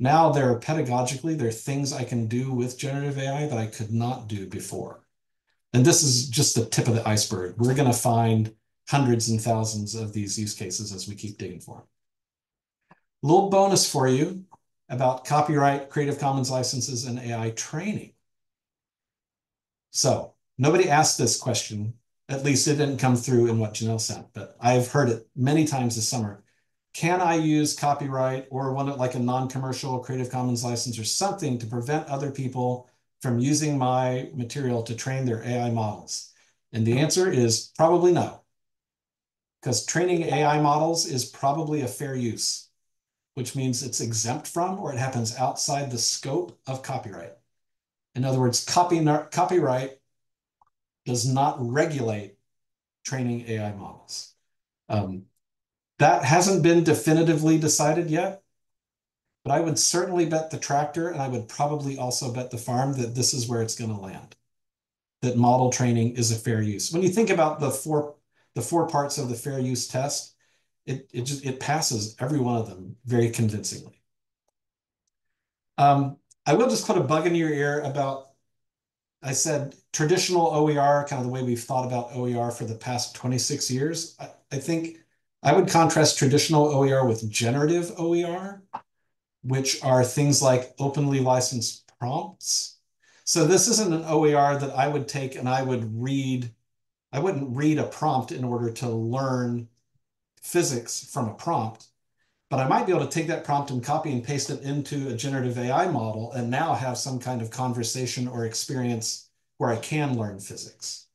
Now there are pedagogically, there are things I can do with generative AI that I could not do before. And this is just the tip of the iceberg. We're going to find hundreds and thousands of these use cases as we keep digging for them little bonus for you about copyright, Creative Commons licenses, and AI training. So nobody asked this question. At least it didn't come through in what Janelle sent, but I've heard it many times this summer. Can I use copyright or one like a non-commercial Creative Commons license or something to prevent other people from using my material to train their AI models? And the answer is probably no. Because training AI models is probably a fair use which means it's exempt from or it happens outside the scope of copyright. In other words, copy, copyright does not regulate training AI models. Um, that hasn't been definitively decided yet, but I would certainly bet the tractor and I would probably also bet the farm that this is where it's going to land, that model training is a fair use. When you think about the four, the four parts of the fair use test, it, it just it passes every one of them very convincingly. Um, I will just put a bug in your ear about, I said traditional OER, kind of the way we've thought about OER for the past 26 years. I, I think I would contrast traditional OER with generative OER, which are things like openly licensed prompts. So this isn't an OER that I would take and I would read, I wouldn't read a prompt in order to learn physics from a prompt, but I might be able to take that prompt and copy and paste it into a generative AI model and now have some kind of conversation or experience where I can learn physics.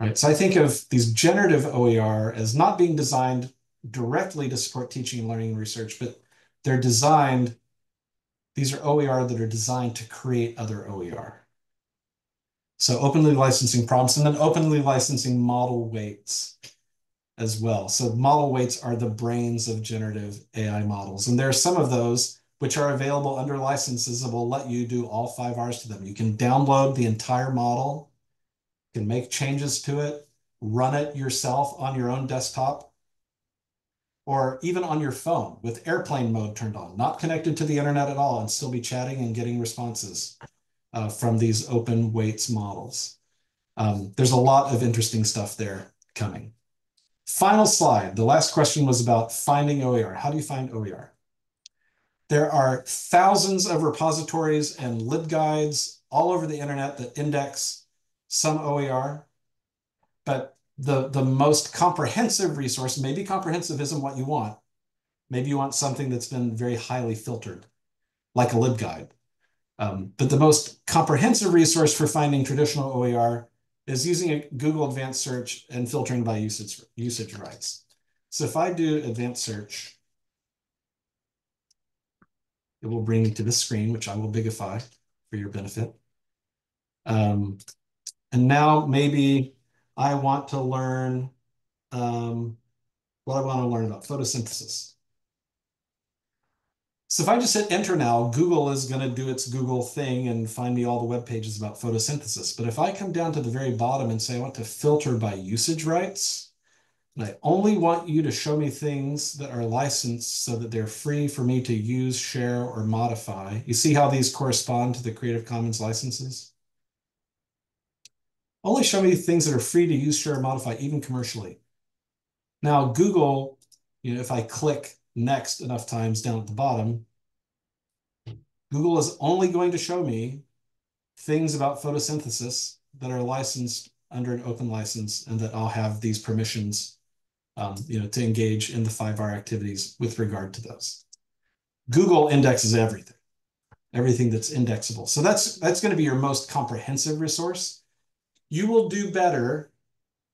Right. So I think of these generative OER as not being designed directly to support teaching and learning and research, but they're designed, these are OER that are designed to create other OER. So openly licensing prompts and then openly licensing model weights as well. So model weights are the brains of generative AI models. And there are some of those which are available under licenses that will let you do all five R's to them. You can download the entire model, you can make changes to it, run it yourself on your own desktop, or even on your phone with airplane mode turned on, not connected to the internet at all, and still be chatting and getting responses uh, from these open weights models. Um, there's a lot of interesting stuff there coming. Final slide. The last question was about finding OER. How do you find OER? There are thousands of repositories and libguides all over the internet that index some OER, but the, the most comprehensive resource, maybe comprehensive isn't what you want. Maybe you want something that's been very highly filtered, like a libguide. Um, but the most comprehensive resource for finding traditional OER is using a Google Advanced Search and filtering by usage, usage rights. So if I do advanced search, it will bring me to this screen, which I will bigify for your benefit. Um, and now maybe I want to learn um, what I want to learn about photosynthesis. So if I just hit enter now, Google is going to do its Google thing and find me all the web pages about photosynthesis. But if I come down to the very bottom and say I want to filter by usage rights, and I only want you to show me things that are licensed so that they're free for me to use, share, or modify. You see how these correspond to the Creative Commons licenses? Only show me things that are free to use, share, or modify, even commercially. Now, Google, you know, if I click next enough times down at the bottom, Google is only going to show me things about photosynthesis that are licensed under an open license and that I'll have these permissions um, you know, to engage in the 5R activities with regard to those. Google indexes everything, everything that's indexable. So that's, that's going to be your most comprehensive resource. You will do better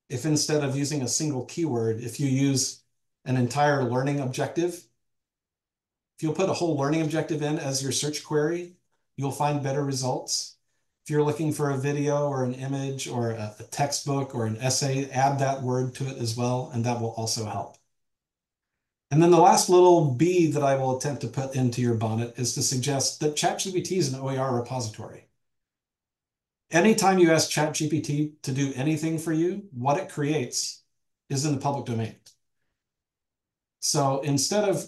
if instead of using a single keyword, if you use an entire learning objective. If you'll put a whole learning objective in as your search query, you'll find better results. If you're looking for a video or an image or a, a textbook or an essay, add that word to it as well, and that will also help. And then the last little B that I will attempt to put into your bonnet is to suggest that ChatGPT is an OER repository. Anytime you ask ChatGPT to do anything for you, what it creates is in the public domain. So instead of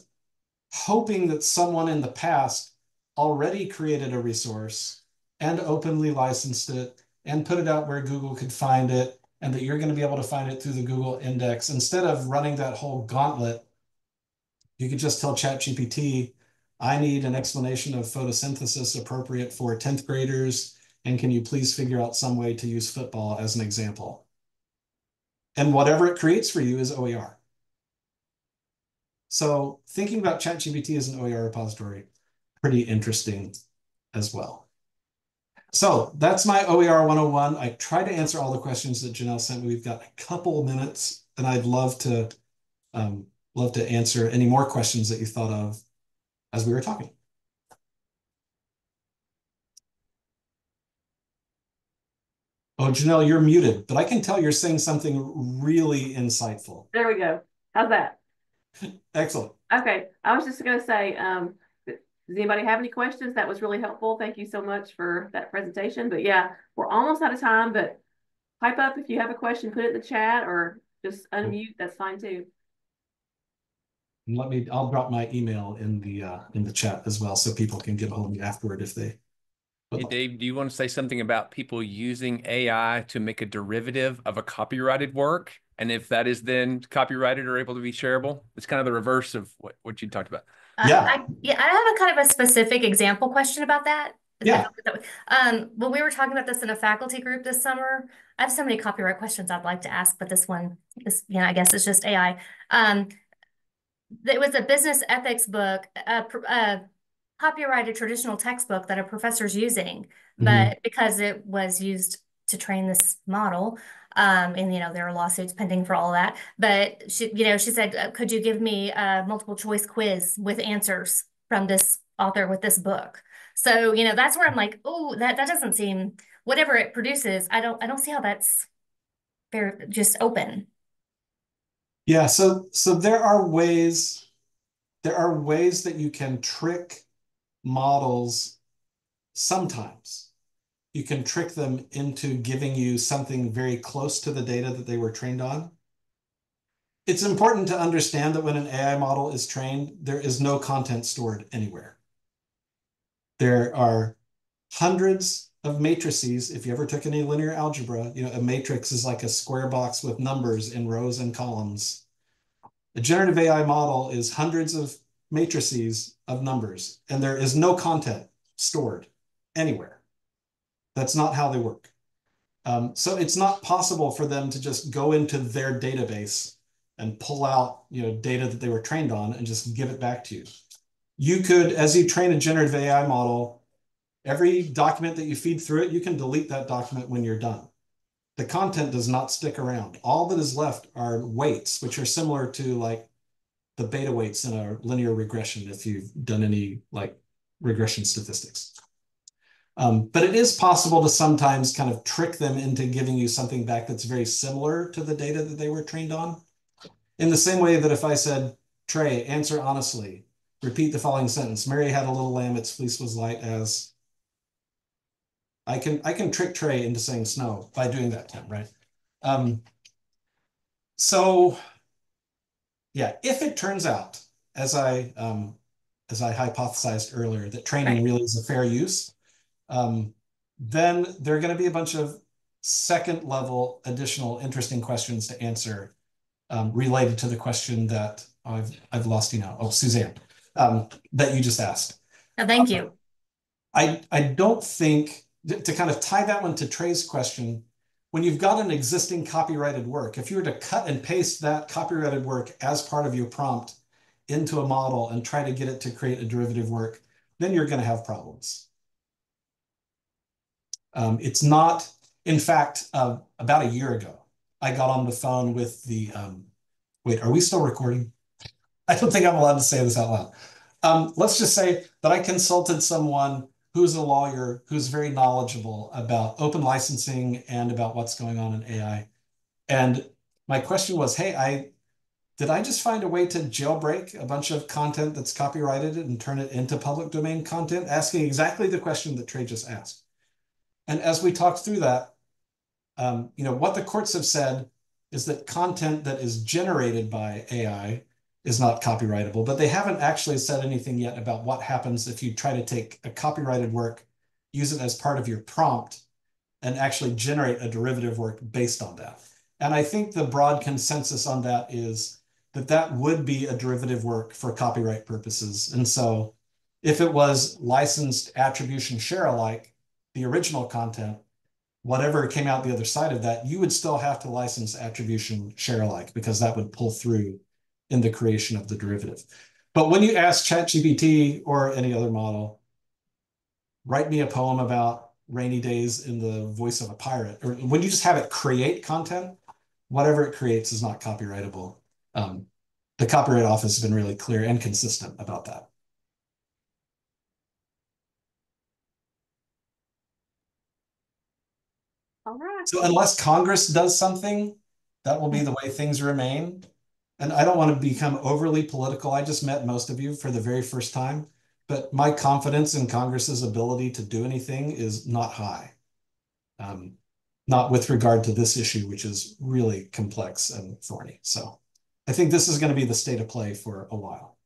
hoping that someone in the past already created a resource and openly licensed it and put it out where Google could find it and that you're going to be able to find it through the Google index, instead of running that whole gauntlet, you could just tell ChatGPT, I need an explanation of photosynthesis appropriate for 10th graders. And can you please figure out some way to use football as an example? And whatever it creates for you is OER. So thinking about ChatGPT as an OER repository, pretty interesting as well. So that's my OER 101. I tried to answer all the questions that Janelle sent me. We've got a couple minutes, and I'd love to um, love to answer any more questions that you thought of as we were talking. Oh, Janelle, you're muted, but I can tell you're saying something really insightful. There we go. How's that? Excellent. Okay, I was just gonna say, um, does anybody have any questions? That was really helpful. Thank you so much for that presentation. But yeah, we're almost out of time, but pipe up if you have a question, put it in the chat or just unmute, that's fine too. Let me, I'll drop my email in the, uh, in the chat as well, so people can get a hold of me afterward if they. Hey, Dave, do you want to say something about people using AI to make a derivative of a copyrighted work? And if that is then copyrighted or able to be shareable, it's kind of the reverse of what, what you talked about. Uh, Yeah. I, yeah, I have a kind of a specific example question about that. Yeah. Um, when we were talking about this in a faculty group this summer, I have so many copyright questions I'd like to ask, but this one is, you know, I guess it's just AI. Um, it was a business ethics book, a, a copyrighted traditional textbook that a professor's using, Mhm. but because it was used to train this model, um, and you know there are lawsuits pending for all that. But she, you know, she said, uh, "Could you give me a multiple choice quiz with answers from this author with this book?" So you know that's where I'm like, "Oh, that that doesn't seem whatever it produces. I don't I don't see how that's very just open." Yeah, so so there are ways there are ways that you can trick models sometimes. You can trick them into giving you something very close to the data that they were trained on. it's important to understand that when an AI model is trained, there is no content stored anywhere. There are hundreds of matrices. If you ever took any linear algebra, you know, a matrix is like a square box with numbers in rows and columns. A generative AI model is hundreds of matrices of numbers, and there is no content stored anywhere. That's not how they work. Um, so it's not possible for them to just go into their database and pull out you know data that they were trained on and just give it back to you. You could, as you train a generative AI model, every document that you feed through it, you can delete that document when you're done. The content does not stick around. All that is left are weights, which are similar to like the beta weights in a linear regression if you've done any like regression statistics. Um, but it is possible to sometimes kind of trick them into giving you something back that's very similar to the data that they were trained on. In the same way that if I said, Trey, answer honestly, repeat the following sentence. Mary had a little lamb, its fleece was light as. I can I can trick Trey into saying snow by doing that, Tim, right? Um, so yeah, if it turns out, as I um, as I hypothesized earlier, that training right. really is a fair use, um, then there are going to be a bunch of second level additional interesting questions to answer um, related to the question that I've I've lost you now. Oh, Suzanne, um, that you just asked. Oh, thank you. I I don't think to kind of tie that one to Trey's question. When you've got an existing copyrighted work, if you were to cut and paste that copyrighted work as part of your prompt into a model and try to get it to create a derivative work, then you're going to have problems. Um, it's not, in fact, uh, about a year ago, I got on the phone with the, um, wait, are we still recording? I don't think I'm allowed to say this out loud. Um, let's just say that I consulted someone who's a lawyer who's very knowledgeable about open licensing and about what's going on in AI. And my question was, hey, I did I just find a way to jailbreak a bunch of content that's copyrighted and turn it into public domain content? Asking exactly the question that Trey just asked. And as we talked through that, um, you know, what the courts have said is that content that is generated by AI is not copyrightable, but they haven't actually said anything yet about what happens if you try to take a copyrighted work, use it as part of your prompt, and actually generate a derivative work based on that. And I think the broad consensus on that is that that would be a derivative work for copyright purposes. And so if it was licensed attribution share alike, the original content, whatever came out the other side of that, you would still have to license attribution share alike because that would pull through in the creation of the derivative. But when you ask ChatGPT or any other model, write me a poem about rainy days in the voice of a pirate, or when you just have it create content, whatever it creates is not copyrightable. Um, the Copyright Office has been really clear and consistent about that. Right. So unless Congress does something, that will be the way things remain. And I don't want to become overly political. I just met most of you for the very first time, but my confidence in Congress's ability to do anything is not high. Um, not with regard to this issue, which is really complex and thorny. So I think this is going to be the state of play for a while.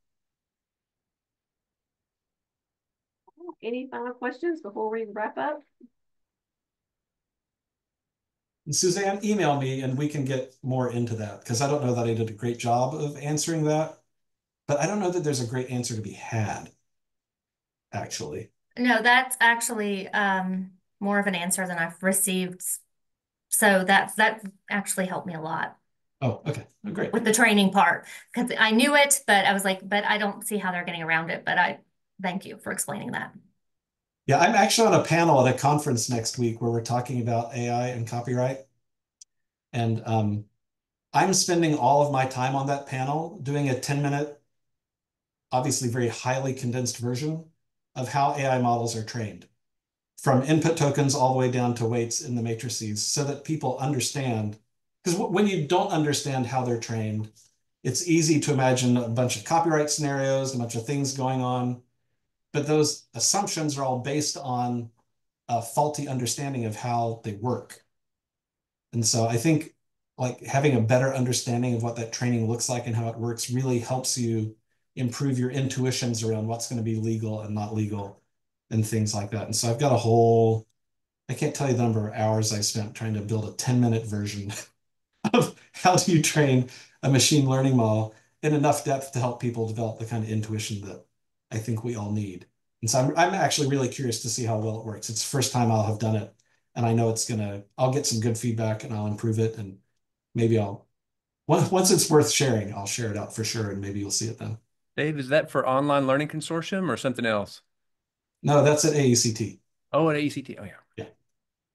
Any final questions before we wrap up? Suzanne, email me and we can get more into that because I don't know that I did a great job of answering that, but I don't know that there's a great answer to be had, actually. No, that's actually um, more of an answer than I've received. So that that actually helped me a lot. Oh, okay. Oh, great. With the training part, because I knew it, but I was like, but I don't see how they're getting around it. But I thank you for explaining that. Yeah, I'm actually on a panel at a conference next week where we're talking about AI and copyright. And um, I'm spending all of my time on that panel doing a 10 minute, obviously very highly condensed version of how AI models are trained from input tokens all the way down to weights in the matrices so that people understand. Because when you don't understand how they're trained, it's easy to imagine a bunch of copyright scenarios, a bunch of things going on but those assumptions are all based on a faulty understanding of how they work. And so I think like having a better understanding of what that training looks like and how it works really helps you improve your intuitions around what's going to be legal and not legal and things like that. And so I've got a whole, I can't tell you the number of hours I spent trying to build a 10 minute version of how do you train a machine learning model in enough depth to help people develop the kind of intuition that I think we all need. And so I'm, I'm actually really curious to see how well it works. It's the first time I'll have done it. And I know it's gonna, I'll get some good feedback and I'll improve it. And maybe I'll, once, once it's worth sharing, I'll share it out for sure. And maybe you'll see it then. Dave, is that for Online Learning Consortium or something else? No, that's at AECT. Oh, at AECT. Oh, yeah. Yeah.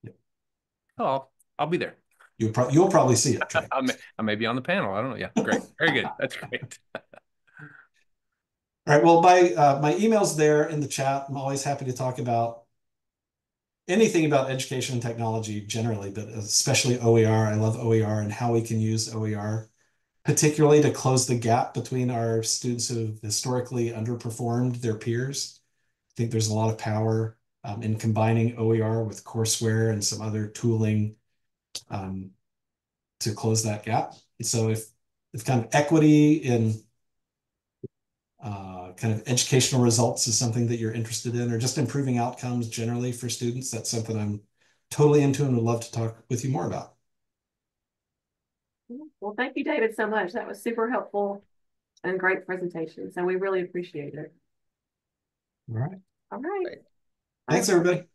Yeah. Oh, I'll, I'll be there. You'll, pro- you'll probably see it. I may, I may be on the panel. I don't know. Yeah, great. Very good. That's great. All right. Well, my uh, my email's there in the chat. I'm always happy to talk about anything about education and technology generally, but especially OER. I love OER and how we can use OER, particularly to close the gap between our students who've historically underperformed their peers. I think there's a lot of power um, in combining OER with courseware and some other tooling um, to close that gap. And so if if kind of equity in uh, kind of educational results is something that you're interested in, or just improving outcomes generally for students, that's something I'm totally into and would love to talk with you more about. Well, thank you, David, so much. That was super helpful and great presentation. So we really appreciate it. All right. All right. Thanks, everybody.